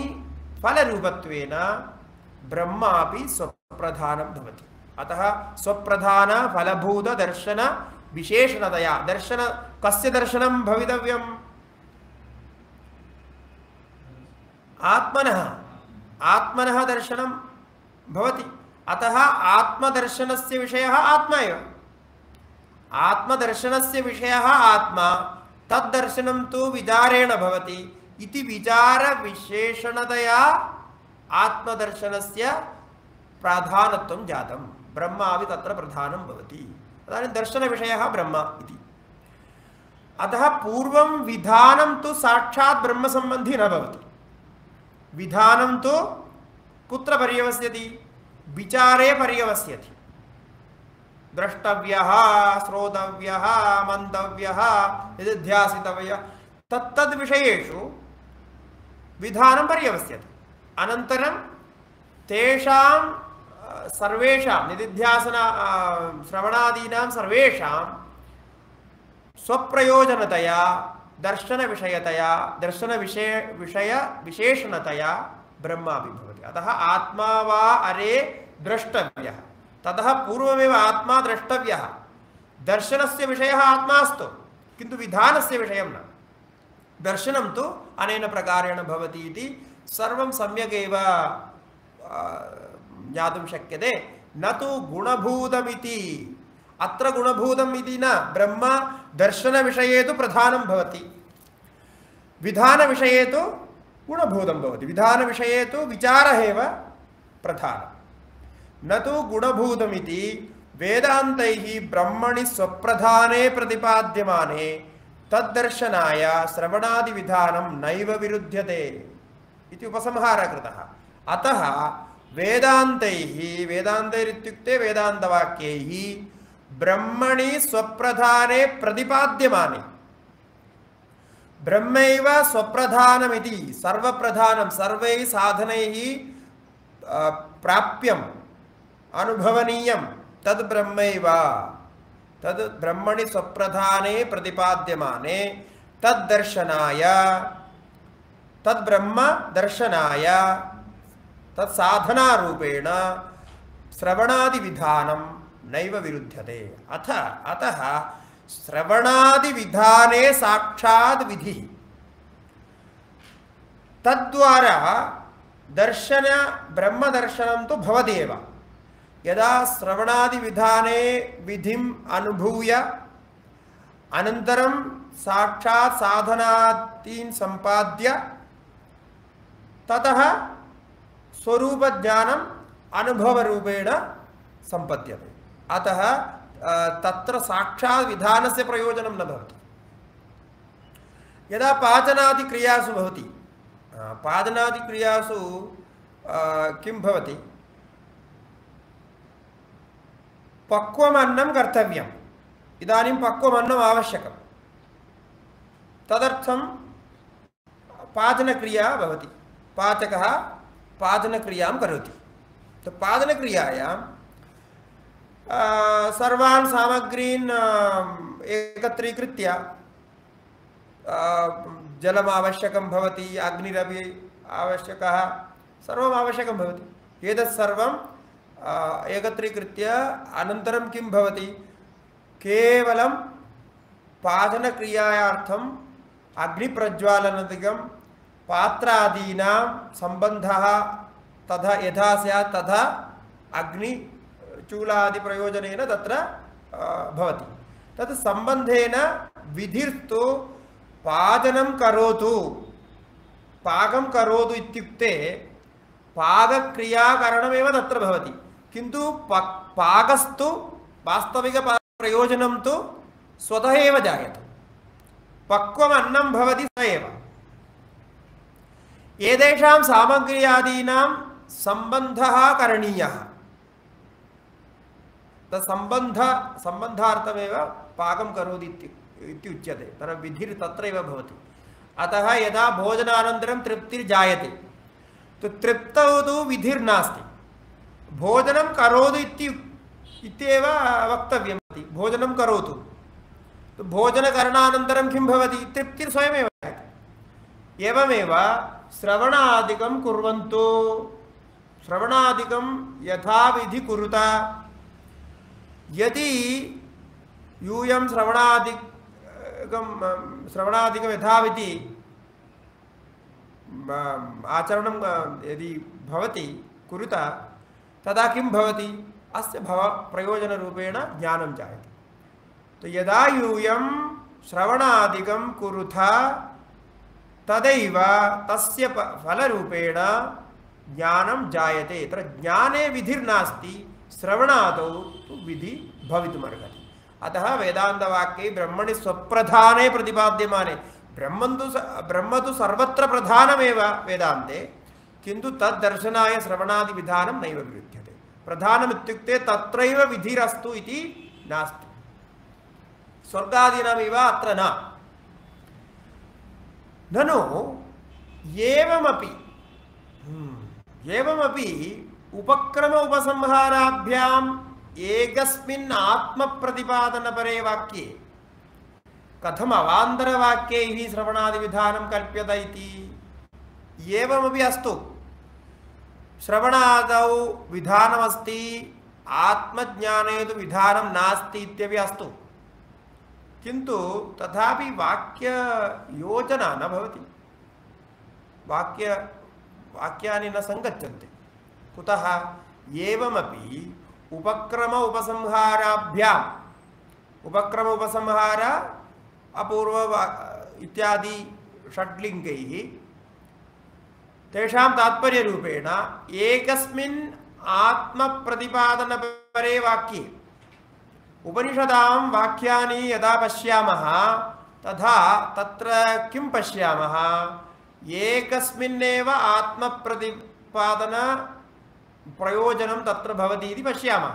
फलरूपत्वेन ब्रह्मापि स्वप्रधानं भवति। अतः स्वप्रधानफलभूतदर्शनविशेषणतया दर्शन, कस्य दर्शनं भवितव्यम्? आत्मनः, आत्मन दर्शन अतः आत्मदर्शनस्य विषय आत्मा आत्मदर्शन आत्मदर्शनस्य विषयः आत्मा, तद्दर्शनं तु विचारेण भवति इति आत्मदर्शन से प्राधानत्वं जातं। ब्रह्मापि तत्र प्रधानं भवति। तदानीं दर्शनविषयः ब्रह्म अतः पूर्वं विधानं तु साक्षात् ब्रह्मसम्बन्धी न भवति। विधानं तु कुत्र पर्यवस्यति? विचारे पर्यवस्यति। द्रष्टव्यः, श्रोतव्यः, मन्तव्यः निध्यासितव्यः तत्तद्विषयेषु विधानं पर्यवस्यति। अनन्तरं तेषां सर्वेषां निधिध्यासन श्रवणादीनां दर्शनविषयतया, दर्शनविषय, विषय विशेषणतया ब्रह्मापि भवति अतः आत्मा वा अरे द्रष्टव्यः। ततः पूर्वमेव आत्मा द्रष्टव्यः। दर्शनस्य विषयः आत्मास्तु, किन्तु विधानस्य विषयं न। दर्शनं तु अनेन प्रकारेण भवति इति सर्वं सम्यगेव ज्ञातुं न तु गुणभूतमिति। अत्र गुणभूतम् इति न, ब्रह्म दर्शनविषये तु प्रधानं भवति। विधानविषये तु गुणभूतं भवति। विधानविषये तु विचारः एव प्रधानं। न तु गुणभूतमिति वेदान्तैः ब्रह्मणि स्वप्रधाने प्रतिपाद्यमाने तद्दर्शनाय श्रवणादिविधानं नैव विरुध्यते इति उपसंहारः कृतः अतः वेदान्तैः, वेदान्तैरित्युक्ते वेदान्तवाक्यैः ब्रह्मणि स्वप्रधाने प्रतिपाद्यमाने। ब्रह्मैव स्वप्रधानमिति, सर्वप्रधानं, सर्वैः साधनैः प्राप्यम् अनुभवनीयं तद् ब्रह्मैव। तद् ब्रह्मणि स्वप्रधाने प्रतिपाद्यमाने। तद्दर्शनाय तद्ब्रह्म दर्शनाय, तत्साधनारूपेण, श्रवणादिविधानं नैव विरुध्यते। अथ, अतः श्रवणादिविधाने साक्षात् विधिः। तद्वारा दर्शन, ब्रह्मदर्शनं तु भवदेव। यदा श्रवणादिविधाने विधिम् अनुभूय, अनन्तरं साक्षात् साधनादीन् सम्पाद्य, ततः स्वरूपज्ञानम् अनुभवरूपेण सम्पद्यते। अतः तत्र साक्षात् विधानस्य प्रयोजनं न भवति। यदा पाचनादिक्रियासु भवति पाचनादिक्रियासु किं भवति? पक्वमन्नं कर्तव्यम्। इदानीं पक्वमन्नम् आवश्यकं तदर्थं पाचनक्रिया भवति। पाचकः पाचनक्रियाँ करोति। तो सर्वान् सामग्रीन् एकत्रीकृत्य जलम् आवश्यकं भवति अग्निरपि आवश्यकः सर्वम् आवश्यकं भवति एतत् सर्वं एकत्रीकृत्य अनन्तरं किं भवति केवलं पाचनक्रियायार्थम् अग्निप्रज्वालनादिकं पात्रादीनां सम्बन्धः तथा यथा स्यात् तथा अग्निचूलादिप्रयोजनेन तत्र भवति। तत् सम्बन्धेन विधिर्तु पाचनं करोतु। पाकं करोतु इत्युक्ते पाकक्रियाकरणमेव तत्र भवति। किन्तु पाकस्तु वास्तविकप्रयोजनं तु स्वतः एव जायते। पक्वम् अन्नं भवति स करणीयः। तत्सम्बन्ध सम्बन्धार्थमेव पाकं करोति इत्युच्यते तत्र विधिर् तत्रैव भवति अतः यदा भोजनानन्तरं तृप्तिर्जायते तु तृप्तौ तु विधिर्नास्ति भोजनं करोतु इति इत्येव वक्तव्यम् भोजनं करोतु भोजनकरणानन्तरं किं भवति श्रवणादिकं कुर्वन्तु श्रवणादिकं यथाविधि कुरुत यदि यूयं श्रवणादिकं श्रवणादिकं यथाविधि आचरणं यदि भवति, कुरुत, तदा किं भवति? अस्य भव प्रयोजनरूपेण ज्ञानं जायते। तो यदा यूयं श्रवणादिकं कुरुथ तदैव तस्य फलरूपेण ज्ञानं जायते। तत्र ज्ञाने विधिर्नास्ति श्रवणादौ तु विधि भवितुमर्हति अतः वेदान्तवाक्ये ब्रह्मणि स्वप्रधाने प्रतिपाद्यमाने। ब्रह्मं तु ब्रह्म तु सर्वत्र प्रधानमेव वेदान्ते किन्तु तद्दर्शनाय श्रवणादिविधानं नैव विरुध्यते। प्रधानमित्युक्ते तत्रैव विधिरस्तु इति नास्ति। स्वर्गादीनामिव अत्र न। ननु एवमपि हम्म, एवमपि उपक्रम उपसंहाराभ्याम् एकस्मिन् आत्मप्रतिपादनपरे वाक्ये। कथम् अवान्तरवाक्यैः श्रवणादिविधानं कल्प्यत इति। एवमपि अस्तु। श्रवणादौ विधानमस्ति आत्मज्ञाने तु विधानं नास्ति इत्यपि अस्तु। किन्तु तथापि वाक्ययोजना न भवति। वाक्य, वाक्यानि न सङ्गच्छन्ति। कुतः एवमपि उपक्रम उपसंहाराभ्याम् उपक्रम उपसंहार अपूर्व इत्यादि षड्लिङ्गैः, तेषां तात्पर्यरूपेण एकस्मिन् आत्मप्रतिपादनपरे वाक्ये, उपनिषदां वाक्यानि यदा पश्यामः, तथा तत्र किं पश्यामः? एकस्मिन्नेव आत्मप्रतिपादनप्रयोजनं तत्र भवति इति पश्यामः।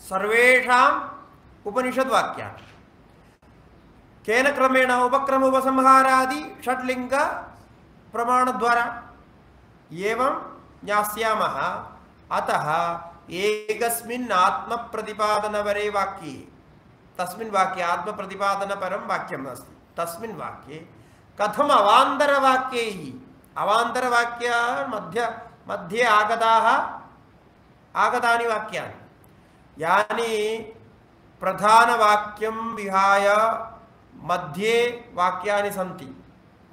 सर्वेषाम् उपनिषद्वाक्यानि केन क्रमेण उपक्रम उपसंहारादि षड्लिङ्ग प्रमाणद्वारा? एवं ज्ञास्यामः। अतः एकस्मिन् आत्मप्रतिपादनपरे वाक्ये, तस्मिन् वाक्ये आत्मप्रतिपादनपरं वाक्यम् अस्ति तस्मिन् वाक्ये कथम् अवान्तरवाक्यैः? अवान्तरवाक्य मध्य मध्ये आगताः, आगतानि वाक्यानि। यानि प्रधानवाक्यं विहाय मध्ये वाक्यानि सन्ति।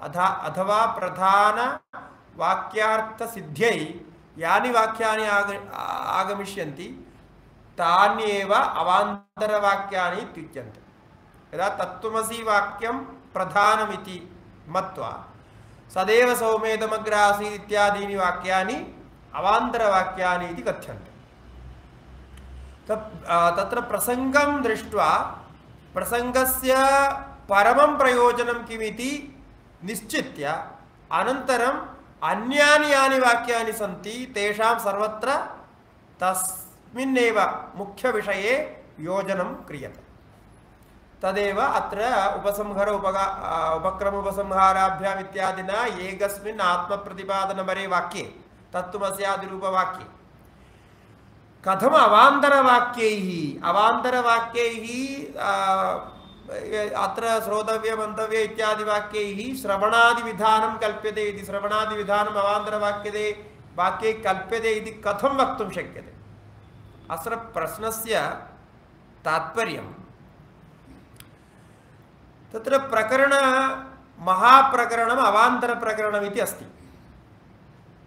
अथा अथवा प्रधानवाक्यार्थसिद्ध्यै यानि वाक्यानि आग, आगमिष्यन्ति तान्येव अवान्तरवाक्यानि इत्युच्यन्ते। यदा तत्त्वमसि वाक्यं प्रधानमिति मत्वा सदैव सौमेदमग्रासीत् इत्यादीनि वाक्यानि अवान्तरवाक्यानि इति कथ्यन्ते। तत् तत्र प्रसङ्गं दृष्ट्वा प्रसङ्गस्य परमं प्रयोजनं किमिति निश्चित्य अनन्तरम् अन्यानि यानि वाक्यानि सन्ति तेषां सर्वत्र तस्मिन्नेव मुख्यविषये योजनं क्रियते। तदेव अत्र उपसंहर उपगा उपक्रम उपसंहाराभ्याम् इत्यादिना एकस्मिन् आत्मप्रतिपादनपरे वाक्ये तत्त्वमस्यादिरूपवाक्ये कथम् अवान्तरवाक्यैः अवान्तरवाक्यैः अत्र श्रोतव्य, मन्तव्य इत्यादि वाक्यैः श्रवणादिविधानं कल्प्यते इति, श्रवणादिविधानम् अवान्तरवाक्यते, वाक्ये कल्प्यते इति कथं वक्तुं शक्यते? अत्र प्रश्नस्य तात्पर्यं तत्र प्रकरण महाप्रकरणम् अवान्तरप्रकरणम् इति अस्ति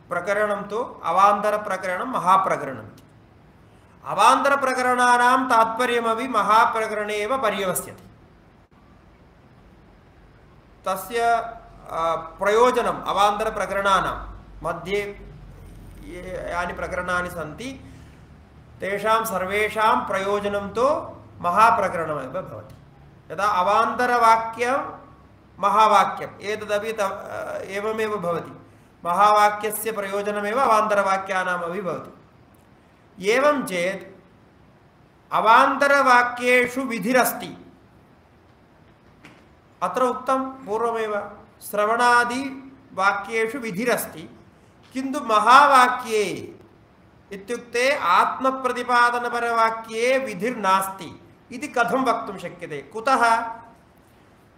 प्रकरणं तु अवान्तरप्रकरणं महाप्रकरणम् इति अवान्तरप्रकरणानां तात्पर्यमपि महाप्रकरणे एव पर्यवस्यते तस्य प्रयोजनम् अवान्तरप्रकरणानां मध्ये यानि प्रकरणानि सन्ति तेषां सर्वेषां प्रयोजनं तु महाप्रकरणमेव भवति यदा अवान्तरवाक्यं महावाक्यम्, एतदपि एवमेव भवति। महावाक्यस्य प्रयोजनमेव अवान्तरवाक्यानामपि भवति। एवं चेत् अवान्तरवाक्येषु विधिरस्ति। अत्र उक्तं पूर्वमेव श्रवणादिवाक्येषु विधिरस्ति, किन्तु महावाक्ये इत्युक्ते आत्मप्रतिपादनपरवाक्ये विधिर्नास्ति। इति कथं वक्तुं शक्यते? कुतः?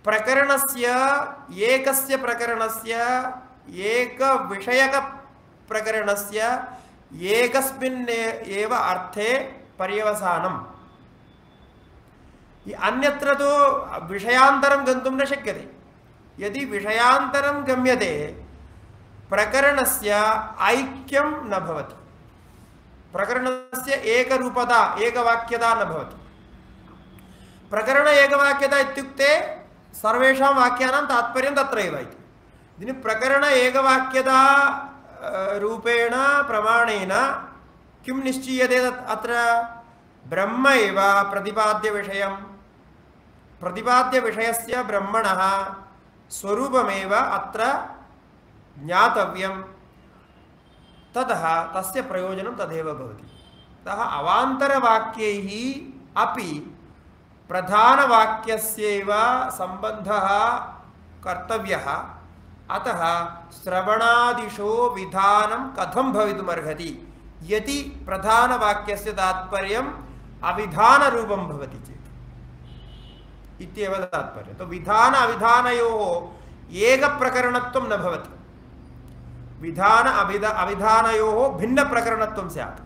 प्रकरणस्य, एकस्य प्रकरणस्य, एकविषयकप्रकरणस्य एकस्मिन् एव अर्थे पर्यवसानम्। अन्यत्र तु विषयान्तरं गन्तुं न शक्यते। यदि विषयान्तरं गम्यते, प्रकरणस्य ऐक्यं न भवति। प्रकरणस्य एकरूपता, एकवाक्यता न भवति। प्रकरण एकवाक्यता इत्युक्ते सर्वेषां वाक्यानां तात्पर्यं तत्र एव इति प्रकरण एकवाक्यता रूपेण प्रमाणेन किं निश्चीयते अत्र ब्रह्म एव प्रतिपाद्यविषयं प्रतिपाद्यविषयस्य ब्रह्मणः स्वरूपमेव अत्र ज्ञातव्यं ततः तस्य प्रयोजनं तदेव भवति अतः अवान्तरवाक्यैः अपि प्रधानवाक्यस्यैव सम्बन्धः कर्तव्यः। अतः श्रवणादिषु विधानं कथं भवितुमर्हति? यदि प्रधानवाक्यस्य तात्पर्यम् अविधानरूपं भवति चेत्। इत्येव तात्पर्यं। तो विधान अविधानयोः एकप्रकरणत्वं न भवति। विधान अभिध, अविधानयोः भिन्नप्रकरणत्वं स्यात्।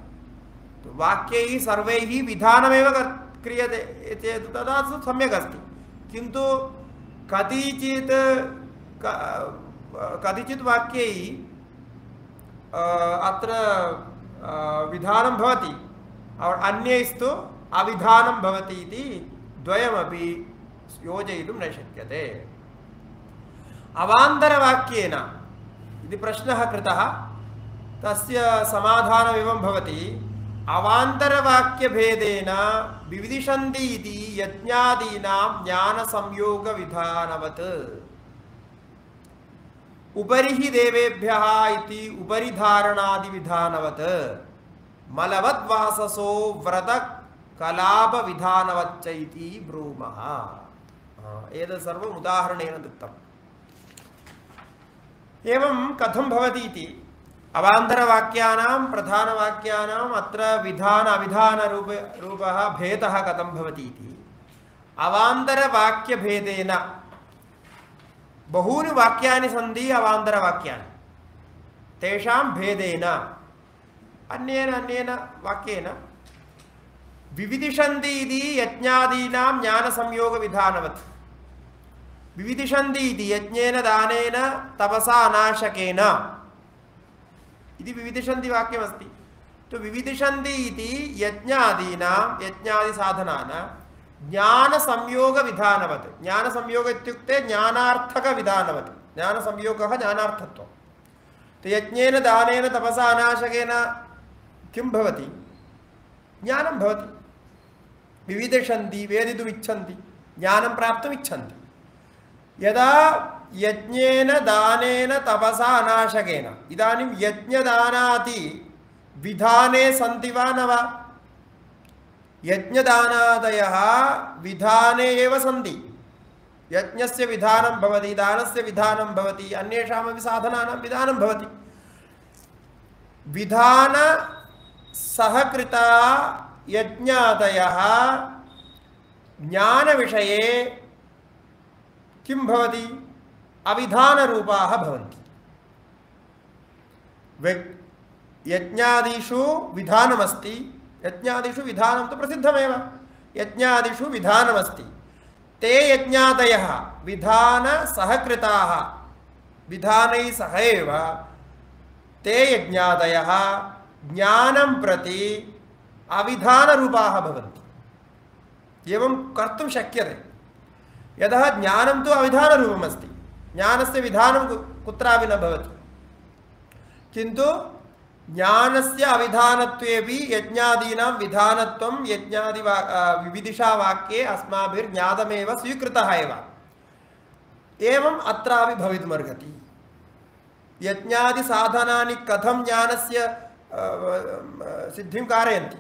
तो वाक्यैः, सर्वैः विधानमेव क्रियते चेत् तदा सम्यक् अस्ति। किन्तु कतिचित् कतिचित् वाक्यैः अत्र विधानं भवति। अन्यैस्तु अविधानं भवति इति द्वयमपि योजयितुं न शक्यते। अवान्तरवाक्येन इति प्रश्नः कृतः, तस्य समाधानमेवं भवति। अवान्तरवाक्यभेदेन विविदिशन्ति इति यज्ञादीनां ज्ञानसंयोगविधानवत्। उपरि हि देवेभ्यः इति उपरिधारणादिविधानवत्। मलवद्वाससो व्रतकलापविधानवच्च इति ब्रूमः एतत् सर्वम् उदाहरणेन दत्तम्। एवं कथं भवति इति अवान्तरवाक्यानां, प्रधानवाक्यानाम् अत्र विधान अविधानरूप रूपः भेदः कथं भवति इति। अवान्तरवाक्यभेदेन बहूनि वाक्यानि सन्ति, अवान्तरवाक्यानि। तेषां भेदेन, अन्येन अन्येन वाक्येन विविदिशन्ति इति यज्ञादीनां ज्ञानसंयोगविधानवत्। विविदिशन्ति इति यज्ञेन, दानेन, तपसा अनाशकेन इति विविदिशन्ति वाक्यमस्ति तो विविदिशन्ति इति यज्ञादीनां, यज्ञादिसाधनानां ज्ञानसंयोगविधानवत्। ज्ञानसंयोग इत्युक्ते ज्ञानार्थकविधानवत्। ज्ञानसंयोगः ज्ञानार्थत्वं तो यज्ञेन, दानेन, तपसा अनाशकेन किं भवति? ज्ञानं भवति। विविदिशन्ति वेदितुमिच्छन्ति। ज्ञानं प्राप्तुमिच्छन्ति। यदा यज्ञेन दानेन तपसा अनाशकेन इदानीं यज्ञदानादि विधाने सन्ति वा न वा? यज्ञदानादयः विधाने एव सन्ति। यज्ञस्य विधानं भवति, दानस्य विधानं भवति, अन्येषामपि साधनानां विधानं भवति। विधान सहकृता यज्ञादयः ज्ञानविषये किं भवति? अविधानरूपाः भवन्ति। यज्ञादिषु विधानमस्ति। यज्ञादिषु विधानं तु प्रसिद्धमेव। यज्ञादिषु विधानमस्ति। ते यज्ञादयः विधानसहकृताः। विधानैः सह एव ते यज्ञादयः ज्ञानं प्रति अविधानरूपाः भवन्ति। एवं कर्तुं शक्यते। यतः ज्ञानं तु अविधानरूपमस्ति। ज्ञानस्य विधानं कुत्रापि न भवति। किन्तु ज्ञानस्य यज्ञादीनां विधानत्वं यज्ञादि विविदिषावाक्ये अस्माभिर्ज्ञातमेव स्वीकृतः एव। एवम् अत्रापि भवितुमर्हति यज्ञादिसाधनानि कथं ज्ञानस्य सिद्धिं कारयन्ति?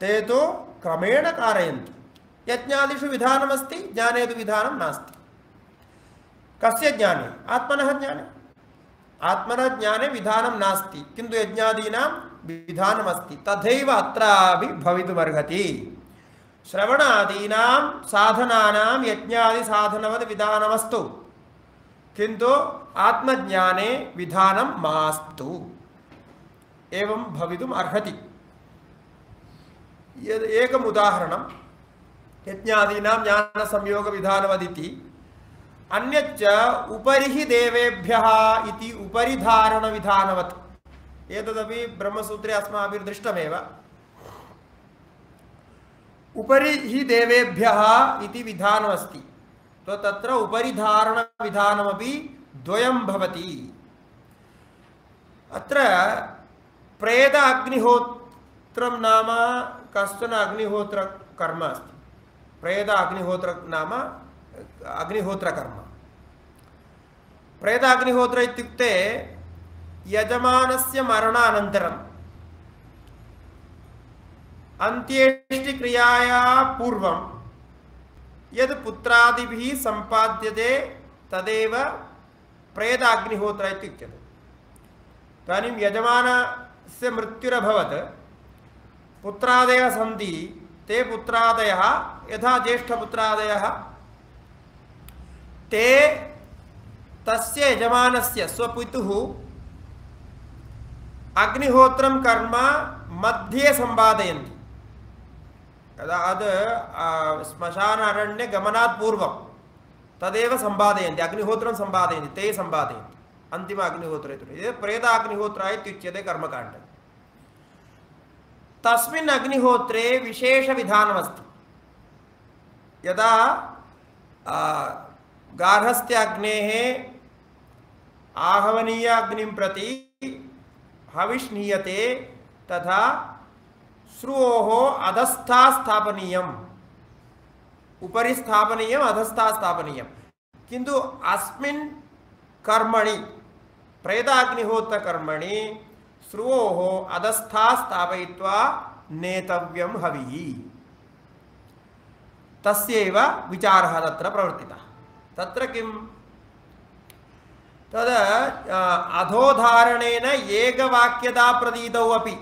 ते तु क्रमेण कारयन्ति। यज्ञादिषु विधानमस्ति ज्ञाने तु विधानं नास्ति। कस्य ज्ञाने? आत्मनः ज्ञाने। आत्मनः ज्ञाने विधानं नास्ति। किन्तु यज्ञादीनां विधानमस्ति। तथैव अत्रापि भवितुमर्हति। श्रवणादीनां साधनानां यज्ञादिसाधनवद् विधानमस्तु। किन्तु आत्मज्ञाने विधानं मास्तु। एवं भवितुम् अर्हति यद् एकम् उदाहरणं यज्ञादीनां ज्ञानसंयोगविधानवदिति अन्यच्च उपरि हि देवेभ्यः इति उपरिधारणविधानवत्। एतदपि ब्रह्मसूत्रे अस्माभिर्दृष्टमेव। उपरि हि देवेभ्यः इति विधानमस्ति। तो तत्र उपरिधारणविधानमपि द्वयं भवति। अत्र प्रेत अग्निहोत्रं नाम कश्चन अग्निहोत्रकर्म अस्ति। प्रेत अग्निहोत्र नाम अग्निहोत्रकर्म। प्रेताग्निहोत्र इत्युक्ते यजमानस्य मरणानन्तरम्। अन्त्येष्टिक्रियाया पूर्वं यद् पुत्रादिभिः सम्पाद्यते, तदेव प्रेताग्निहोत्र इत्युच्यते। इदानीं यजमान से मृत्युरभवत्। पुत्रादयः ते पुत्रादयः, यथा ज्येष्ठपुत्रादयः ते तस्य यजमानस्य स्वपितुः अग्निहोत्रं कर्म मध्ये सम्पादयन्ति। यदा अद् श्मशान अरण्ये गमनात् पूर्वं तदेव सम्पादयन्ति, अग्निहोत्रं सम्पादयन्ति, ते सम्पादयन्ति। अन्तिम अग्निहोत्र इति प्रेताग्निहोत्र इत्युच्यते कर्मकाण्डे। तस्मिन् अग्निहोत्रे विशेषविधानमस्ति। यदा गार्हस्थ्याग्नेः आहवनीय अग्निं प्रति हविष्णीयते तथा श्रुवोः अधस्था स्थापनीयम्। उपरि स्थापनीयम्, अधस्था स्थापनीयं किन्तु अस्मिन् कर्मणि, प्रेताग्निहोत्रकर्मणि श्रुवोः अधस्था स्थापयित्वा नेतव्यं हविः। तस्यैव विचारः तत्र प्रवर्तितः। तत्र किं तद् अधोधारणेन एकवाक्यता प्रतीतौ अपि।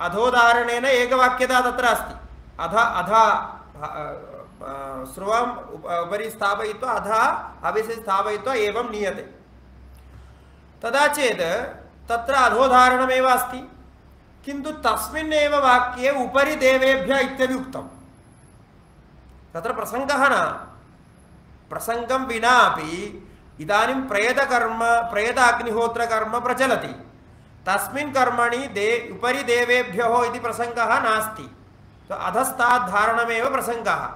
अधोधारणेन एकवाक्यता तत्र अस्ति। अध अध स्रुवम् उपरि स्थापयित्वा अधः, हविषि स्थापयित्वा एवं नीयते। तदा चेत् तत्र अधोधारणमेव अस्ति। किन्तु तस्मिन्नेव वाक्ये उपरि देवेभ्य इत्यपि उक्तम्। तत्र प्रसङ्गः न। प्रसङ्गं विना इदानीं प्रेतकर्म, प्रेताग्निहोत्रकर्म प्रचलति। तस्मिन् कर्मणि दे, उपरि देवेभ्यो इति प्रसङ्गः नास्ति। अधस्ताद्धारणमेव प्रसङ्गः।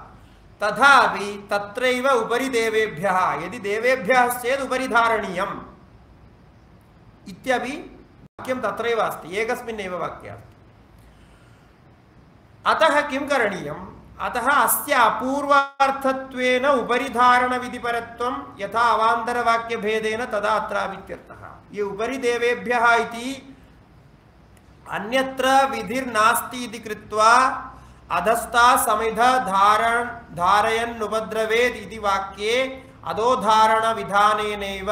तथापि तत्रैव उपरि देवेभ्यः, यदि देवेभ्यः चेत् उपरि धारणीयम् इत्यपि वाक्यं तत्रैव अस्ति। अतः किं करणीयम्? अतः अस्य अपूर्वार्थत्वेन उपरिधारणविधिपरत्वं यथा अवान्तरवाक्यभेदेन तदा अत्रावित्यर्थः ये उपरि देवेभ्यः इति अन्यत्र विधिर्नास्ति इति कृत्वा अधस्ता समिध धारण धारयन्नुपद्रवेत् इति वाक्ये अधोधारणविधानेनैव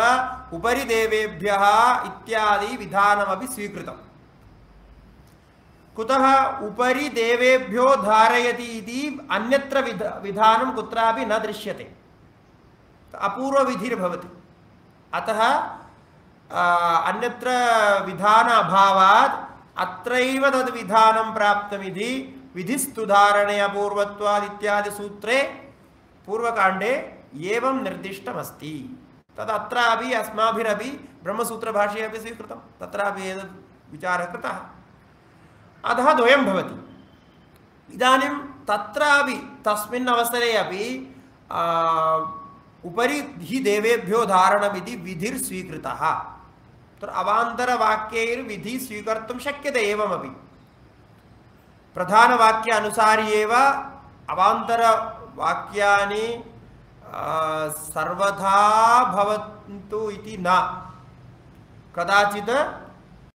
उपरि देवेभ्यः इत्यादि विधानमपि स्वीकृतम्। कुतः उपरि देवेभ्यो धारयति इति अन्यत्र विध विधानं कुत्रापि न दृश्यते। अपूर्वविधिर्भवति। अतः अन्यत्र विधान अभावात् अत्रैव तद् विधानं प्राप्तमिति विधिस्तु धारणे अपूर्वत्वात् इत्यादि सूत्रे पूर्वकाण्डे एवं निर्दिष्टमस्ति। तदत्रापि अस्माभिरपि ब्रह्मसूत्रभाष्ये अपि स्वीकृतं। तत्रापि एतद् विचारः कृतः। अतः द्वयं भवति। इदानीं तत्रापि तस्मिन् अवसरे अपि उपरि हि देवेभ्यो धारणमिति विधिर्स्वीकृतः। तत्र अवान्तरवाक्यैर्विधिः स्वीकर्तुं शक्यते एवमपि। प्रधानवाक्य अनुसारी एव अवान्तरवाक्यानि सर्वथा भवन्तु इति न। कदाचित्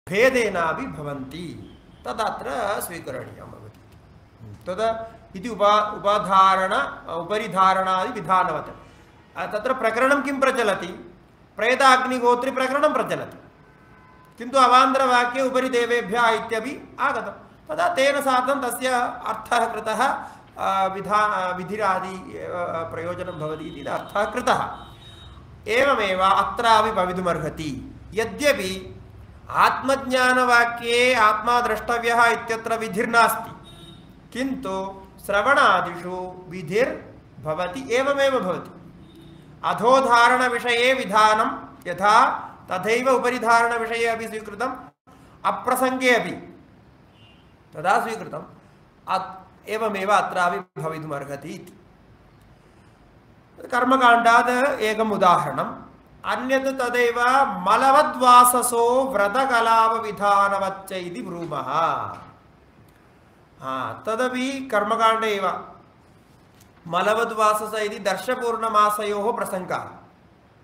भेदेनापि भवन्ति। तदत्र स्वीकरणीयं भवति। तद इति उपा, उपधारण उपरिधारणादिविधानवत् तत्र प्रकरणं किं प्रचलति? प्रेताग्निगोत्रे प्रकरणं प्रचलति। किन्तु अवान्तरवाक्ये उपरि देवेभ्यः इत्यपि आगतं। तदा तेन सार्धं तस्य अर्थः कृतः विधा विधिरादि प्रयोजनं भवति इति अर्थः कृतः। एवमेव अत्रापि भवितुमर्हति। यद्यपि आत्मज्ञानवाक्ये आत्मा द्रष्टव्यः विधिर्नास्ति। किन्तु श्रवणादिषु विधिर्भवति, एवमेव भवति। अधोधारणविषये विधानं यथा तथैव उपरिधारणविषये अपि स्वीकृतम्, अप्रसङ्गे अपि तदा स्वीकृतम् एवमेव अत्रापि भवितुमर्हति इति। कर्मकाण्डात् एकम् उदाहरणं अन्यत् तदेव मलवद्वाससो व्रतकलापविधानवच्च इति ब्रूमः। तदपि कर्मकाण्डे एव। मलवद्वासस इति दर्शपूर्णमासयोः प्रसङ्गः।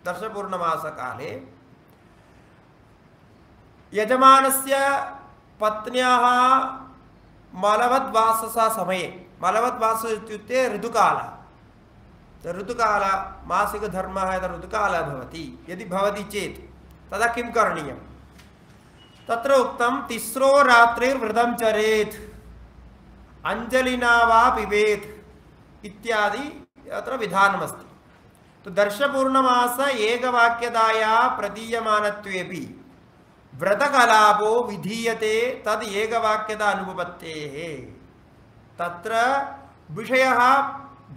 दर्शपूर्णमासकाले यजमानस्य पत्न्याः मलवद्वाससमये मलवद्वासः इत्युक्ते ऋतुकालः। ऋतुकाल मासिकधर्मः यदा ऋतुकालः यदि चेत्, तदा किं करणीयं तत्र उक्तं, तिस्रो रात्रिर्व्रतं चरेत् अञ्जलिना वा पिबेत् इत्यादि अत्र विधानमस्ति। तो दर्शपूर्णमास एकवाक्यदाया प्रतीयमानत्वेपि व्रतकलापो विधीयते तद् एकवाक्यता अनुपपत्तेः तत्र विषयः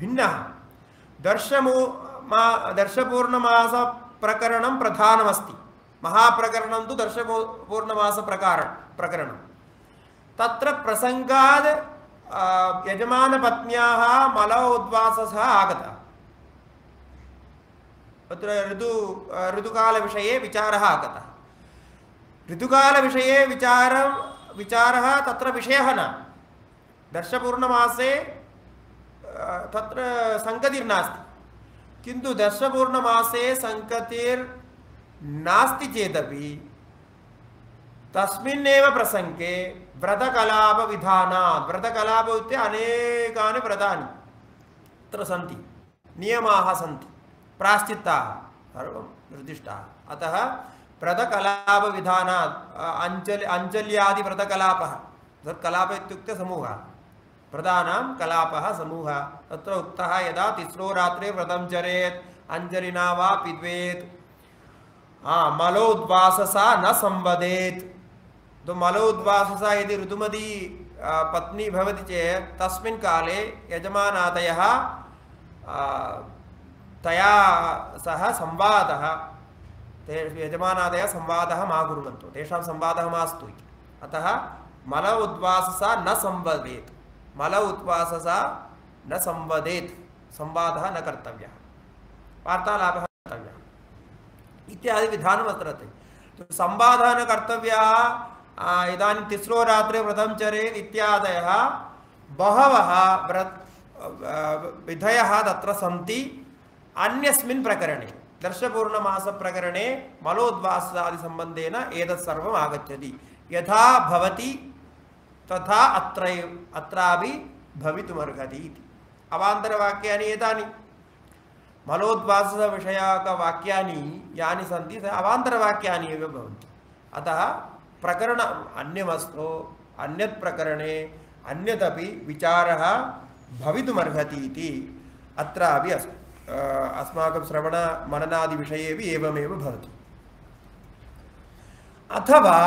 भिन्नः। दर्शमो मा दर्शपूर्णमासप्रकरणं प्रधानमस्ति। महाप्रकरणं तु दर्शपूर्णमासप्रकार प्रकरणं। तत्र प्रसङ्गात् यजमानपत्न्याः मल उद्वासः आगतः। तत्र ऋतु ऋतुकालविषये विचारः आगतः। ऋतुकालविषये विचारं विचारः तत्र विषयः न। दर्शपूर्णमासे तत्र सङ्गतिर्नास्ति किन्तु दर्शपूर्णमासे सङ्गतिर्नास्ति चेदपि तस्मिन्नेव प्रसङ्गे व्रतकलापविधानात्। व्रतकलाप इत्युक्ते अनेकानि व्रतानि तत्र सन्ति। नियमाः सन्ति। प्राश्चित्ताः, सर्वं निर्दिष्टाः। अतः व्रतकलापविधानात् अञ्जलि अञ्जल्यादिव्रतकलापः तत् कलाप इत्युक्ते समूहः। व्रतानां कलापः समूहः। तत्र उक्तः यदा तिस्रो रात्रे व्रतं चरेत् अञ्जलिना वा पिद्वेत् मलोद्वाससा न संवदेत्। तो मलोद्वाससा यदि ऋतुमती पत्नी भवति चेत्, तस्मिन् काले यजमानादयः तया सह संवादः, ते यजमानादयः संवादः मा कुर्वन्तु तेषां संवादः मास्तु अतः मल उद्वाससा न संवदेत्। मल उद्वाससा न संवदेत्, संवादः न कर्तव्यः। वार्तालापः कर्तव्यः। इत्यादि अत्र तो संवादः न कर्तव्यः इदानीं तिस्रो रात्रे व्रतं चरेत् इत्यादयः बहवः विधयः तत्र सन्ति। अन्यस्मिन् प्रकरणे, दर्शपूर्णमासप्रकरणे मलोद्वासादिसम्बन्धेन एतत् सर्वम् आगच्छति। तथा अत्र अत्रापि भवितुमर्हति इति। अवान्तरवाक्यानि एतानि? मलोद्वासविषयकवाक्यानि यानि सन्ति अवान्तरवाक्यानि एव अतः प्रकरण अन्यमस्तु अन्यत् प्रकरणे अन्यदपि विचारः भवितुमर्हति इति अत्रापि अस् अस्माकं श्रवणमननादिविषयेपि एवमेव भवति। अथवा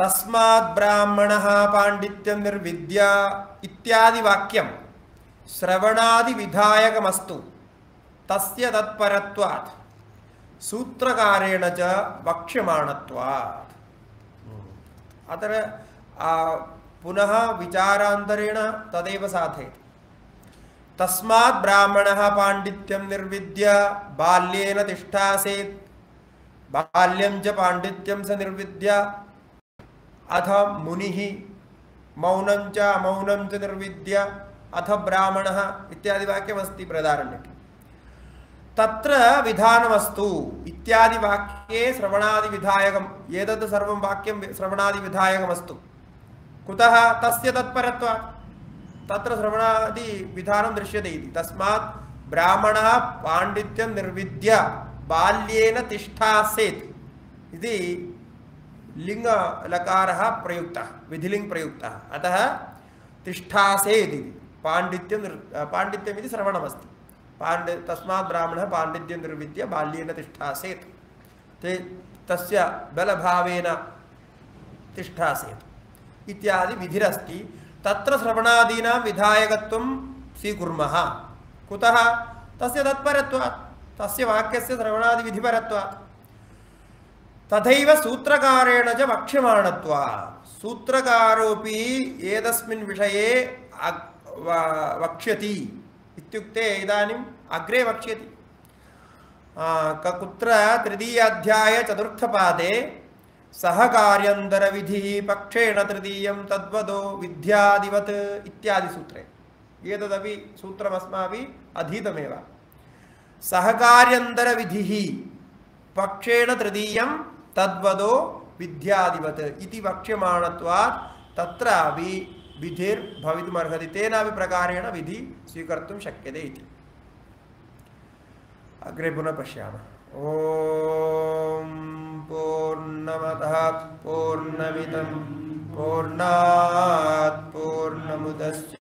तस्मात् ब्राह्मणः पाण्डित्यं निर्विद्य इत्यादि वाक्यं श्रवणादिविधायकमस्तु। तस्य तत्परत्वात्। सूत्रकारेण च वक्ष्यमाणत्वात्। अत्र पुनः विचारान्तरेण तदेव साधयति। तस्मात् ब्राह्मणः पाण्डित्यं निर्विद्य बाल्येन तिष्ठासेत्। बाल्यं च पाण्डित्यं स निर्विद्य अथ मुनिः मौनं च अमौनं च निर्विद्य अथ ब्राह्मणः इत्यादि वाक्यमस्ति बृहदारण्यके तत्र विधानमस्तु इत्यादि वाक्ये श्रवणादिविधायकम् एतत् सर्वं वाक्यं श्रवणादिविधायकमस्तु। कुतः तस्य तत्परत्वात् तत्र श्रवणादिविधानं दृश्यते इति। तस्मात् ब्राह्मणः पाण्डित्यं निर्विद्य बाल्येन तिष्ठासेत्। इति लिङ्गलकारः प्रयुक्तः, विधिलिङ्ग् प्रयुक्तः। अतः निर् पाण्डित्यम् इति श्रवणमस्ति। पाण्डि, तस्मात् ब्राह्मणः पाण्डित्यं निर्विद्य बाल्येन तिष्ठासेत्। ते, तस्य बलभावेन तिष्ठासेत्। इत्यादि विधिरस्ति। तत्र श्रवणादीनां विधायकत्वं स्वीकुर्मः। कुतः? तस्य तत्परत्वात्। तस्य वाक्यस्य श्रवणादिविधिपरत्वात्। तथैव सूत्रकारेण च वक्ष्यमाणत्वात् सूत्रकारोपि एतस्मिन् विषये वक्ष्यति इत्युक्ते इदानीम् अग्रे वक्ष्यति। कुत्र तृतीयाध्यायचतुर्थपादे सहकार्यन्तरविधिः पक्षेण तृतीयं तद्वदो विद्यादिवत् इत्यादिसूत्रे एतदपि सूत्रमस्माभिः अधीतमेव। सहकार्यन्तरविधिः पक्षेण तृतीयं तद्वदो विद्यादिवत् इति वक्ष्यमाणत्वात् तत्रापि विधिर्भवितुमर्हति, तेनापि प्रकारेण विधि स्वीकर्तुं शक्यते इति। अग्रे पुनः पश्यामः। ॐ पूर्णमतः पूर्णमिदं, पूर्णात् पूर्णमुदस्य।